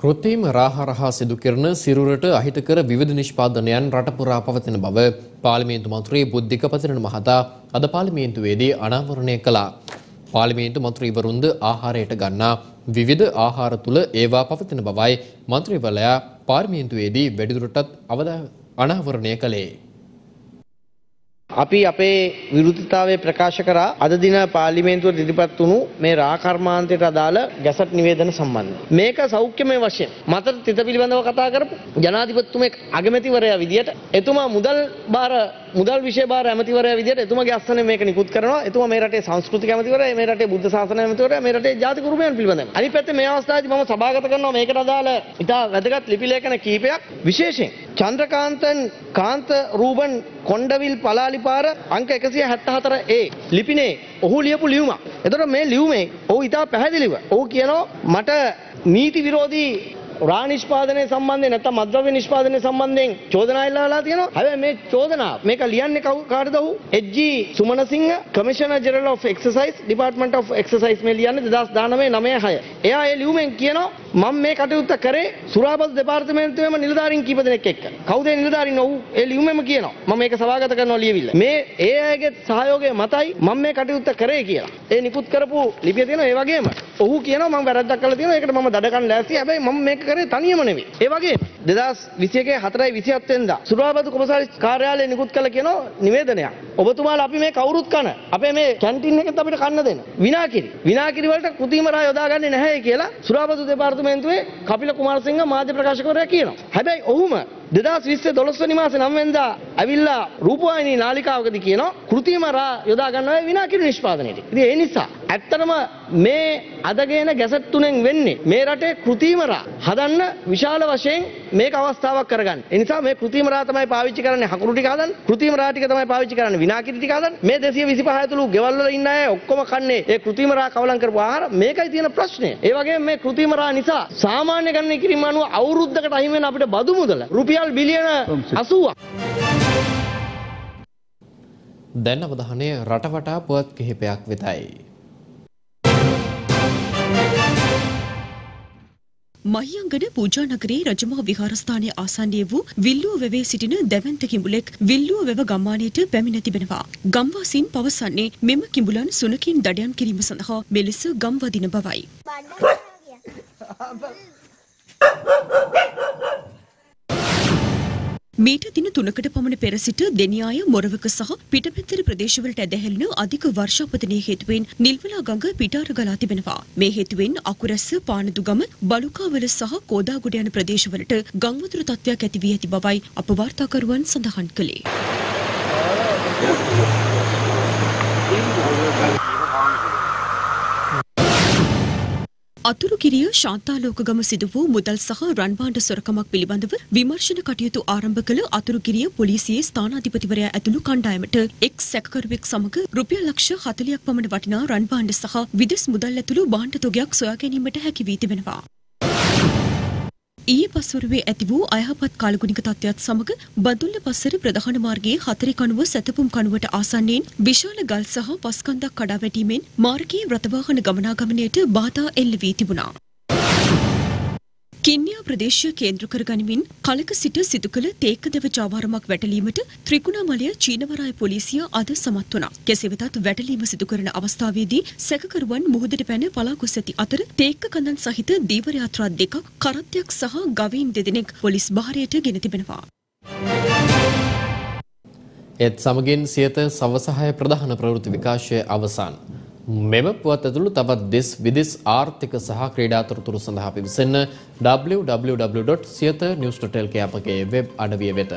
කෘත්‍රිම රාහරහා සිදු කරන සිරුරට අහිතකර විවිධ නිෂ්පාදනයන් රටපුරා පවතින බව පාර්ලිමේන්තු මන්ත්‍රී බුද්ධික පතිරණ මහතා අද පාර්ලිමේන්තුවේදී අනාවරණය කළා. පාර්ලිමේන්තු මන්ත්‍රීවරුන්ද ආහාරයට ගන්නා විවිධ ආහාර තුල ඒවා පවතින බවයි මන්ත්‍රීවරයා පාර්ලිමේන්තුවේදී වැඩිදුරටත් අවදා අනාවරණය කළේ. අපි අපේ විරුද්ධතාවය ප්‍රකාශ කරා අද දින පාර්ලිමේන්තුවට ඉදිරිපත් වුණු මේ රාකර්මාන්තයට අදාළ ගැසට් නිවේදන සම්බන්ධ. මේක සෞඛ්‍යමය වශයෙන් මතර තිත පිළිබඳව කතා කරපු ජනාධිපතිතුමෙක් අගමැතිවරයා විදියට එතුමා මුදල් බාර මුදල් විෂය බාර ඇමතිවරයා විදියට එතුමාගේ අස්තනේ මේක නිකුත් කරනවා. එතුමා මේ රටේ සංස්කෘතික ඇමතිවරයා, මේ රටේ බුද්ධ ශාසන ඇමතිවරයා, මේ රටේ ජාතික උරුමයන් පිළිබඳව. අනිත් පැත්තේ මේ අවස්ථාවේදී මම සභාගත කරනවා මේකට අදාළ ඉතා වැදගත් ලිපි ලේඛන කීපයක් විශේෂයෙන් චන්ද්‍රකාන්තන් කාන්ත රූබන් කොණ්ඩවිල් පලාලිපාර අංක 174 ඒ ලිපිනේ ඔහු ලියපු ලියුමක්. එතකොට මේ ලියුමේ ඔහු ඉතා පැහැදිලිව ඔහු කියනවා මට නීති විරෝධී රා නිෂ්පාදනය සම්බන්ධයෙන් නැත්නම් මද්ද්‍රව්‍ය නිෂ්පාදනය සම්බන්ධයෙන් චෝදනා එල්ලලා තියෙනවා. හැබැයි මේ චෝදනා මේක ලියන්නේ කාටද ඔහු? H G. Sumanasinghe commissioner general of excise department of excise මේ ලියන්නේ 2019 9 එයා ඒ ලියුමෙන් කියනවා මම මේ කටයුත්ත කරේ සුරාබදු දෙපාර්තමේන්තුවේම නිලධාරීන් කීප දෙනෙක් එක්ක. කවුද ඒ නිලධාරීන්? ඔහු ඒ ලියුමෙම කියනවා. මම මේක සභාගත කරනවා ලියවිල්ල. මේ ඒ අයගේ සහයෝගය මතයි මම මේ කටයුත්ත කරේ කියලා. ඒ නිකුත් කරපු ලිපිය තියෙනවා ඒ වගේම ඔහු කියනවා මම වැරද්දක් කළා තියෙනවා ඒකට මම දඩකන් ලෑස්ති. හැබැයි මම මේක කරේ තනියම නෙවෙයි. ඒ වගේ 2021 4යි 27 වෙනිදා සුරාබදු කොමසාරිස් කාර්යාලය නිකුත් කළ කියනවා නිවේදනයක්. ඔබතුමාලා අපි මේ කවුරුත් කන අපේ මේ කැන්ටින් එකෙත් අපිට කන්න දෙන්න. විනාකිරි. විනාකිරි වලට කෘතිම රා යොදාගන්නේ නැහැ කියලා සුරාබදු දෙපාර්තමේන්තුවේ කපිල කුමාරසිංහ මාධ්‍ය ප්‍රකාශකවරයා කියනවා. හැබැයි ඔහුම දෙදස් විස්සේ දොළොස්වනි මාසේ නම්වෙන්දා ඇවිල්ලා රූපවාහිනී නාලිකාවකදී කියනවා කෘතිම රා යොදා ගන්නවා විනාකිරි නිෂ්පාදනයේදී. ඉතින් ඒ නිසා ඇත්තටම මේ අදගෙන ගැසට් තුනෙන් වෙන්නේ මේ රටේ කෘතිම රා හදන්න විශාල වශයෙන් මේක අවස්ථාවක් කරගන්න. ඒ නිසා මේ කෘතිම රා තමයි පාවිච්චි කරන්නේ හකුරු ටික හදන්න. කෘතිම රා ටික තමයි පාවිච්චි කරන්නේ විනාකිරි ටික හදන්න. මේ 225 ඇතුළු ගෙවල් වල ඉන්න අය ඔක්කොම කන්නේ ඒ කෘතිම රා කවලම් කරපු ආහාර. මේකයි තියෙන ප්‍රශ්නය. ඒ වගේම මේ කෘතිම රා නිසා සාමාන්‍ය ගණන් කිරීම අනුව අවුරුද්දකට අහිමි වෙන අපිට බදු මුදල රුපියල් බිලියන 80ක්. දැන් අවධානය රටවටා පුවත් කිහිපයක් වෙතයි. මහියංගන පූජා නගරයේ රජමහා විහාරස්ථානයේ ආසන්නයේ වූ විල්ලුව වෙවේ සිටින දැවැන්ත කිඹුලෙක් විල්ලුව වෙව ගම්මානයට පැමිණ තිබෙනවා. ගම්වාසීන් පවසන්නේ මෙම කිඹුලන් සුනකින් දඩයම් කිරීම සඳහා මෙලෙස ගම්වදින බවයි. මීට දින තුනකට පමණ පෙර සිට දෙනියාය මොරවක සහ පිටපැත්තර ප්‍රදේශවලට ඇදහැලෙන අධික වර්ෂාපතනය හේතුවෙන් නිල්වලා ගඟ පිටාර ගලා තිබෙනවා. මේ හේතුවෙන් අකුරැස්ස පානදුගම බලුකාවල සහ කෝදාගොඩ යන ප්‍රදේශවලට ගංවතුර තත්ත්වයක් ඇති වී ඇති බවයි අප වාර්තාකරුවන් සඳහන් කළේ. අතුරුකිරිය ශාන්තාලෝකගම සිදු වූ මුදල් සහ රන්බාණ්ඩ සොරකමක් පිළිබඳව විමර්ශන කටයුතු ආරම්භ කළ අතුරුකිරිය පොලිසියේ ස්ථානාධිපතිවරයා ඇතුළු කණ්ඩායමට එක් සැකකරුවෙක් සමග රුපියල් ලක්ෂ 40ක් පමණ වටිනා රන්බාණ්ඩ සහ විදෙස් මුදල් ඇතුළු භාණ්ඩ තොගයක් සොයා ගැනීමට හැකි වී තිබෙනවා. ඊයේ පස්වරුවේ ඇති වූ අයහපත් කාලගුණික තත්ත්වයක් සමග බදුල්ල පස්සර ප්‍රධාන මාර්ගයේ හතරි කණුව සැතපුම් කණුවට ආසන්නයෙන් විශාල ගල් සහ පස්කන්දක් කඩා වැටීමෙන් මාර්ගයේ රථවාහන ගමනාගමනයට බාධා එල්ල වී තිබුණා. කින්නියා ප්‍රදේශය කේන්ද්‍ර කර ගනිමින් කලක සිට සිදු කළ තේකදව ජාවාරමක් වැටලීමට ත්‍රිකුණාමලය චීනවරාය පොලිසිය අද සමත් වුණා. කෙසේ වෙතත් වැටලීම සිදු කරන අවස්ථාවේදී සැකකරුවන් මුහුදට පැන පලා ගොස් ඇති අතර තේක්ක කඳන් සහිත දීවර යාත්‍රා දෙකක් කරත්තයක් සහ ගවීන් දෙදෙනෙක් පොලිස් භාරයට ගෙන තිබෙනවා. එත් සමගින් සියත සවසහය ප්‍රධාන ප්‍රවෘත්ති විකාශය අවසන්. මෙම පුවත් ඇතුළු තවත් දෙස් විදෙස් ආර්ථික සහ ක්‍රීඩා තොරතුරු සඳහා පිවිසන්න www.සියත.news.lk අපගේ වෙබ් අඩවිය වෙත.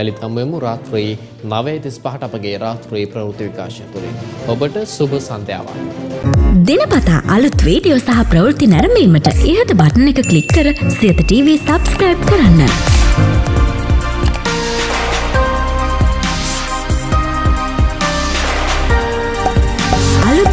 යළිත් හමුවෙමු රාත්‍රී 9:35ට අපගේ රාත්‍රී ප්‍රවෘත්ති විකාශය තුලින්. ඔබට සුබ සන්ධ්‍යාවක්. දිනපතා අලුත් වීඩියෝ සහ ප්‍රවෘත්ති නැරඹීමට ඉහත බටන් එක ක්ලික් කර සියත TV සබස්ක්‍රයිබ් කරන්න.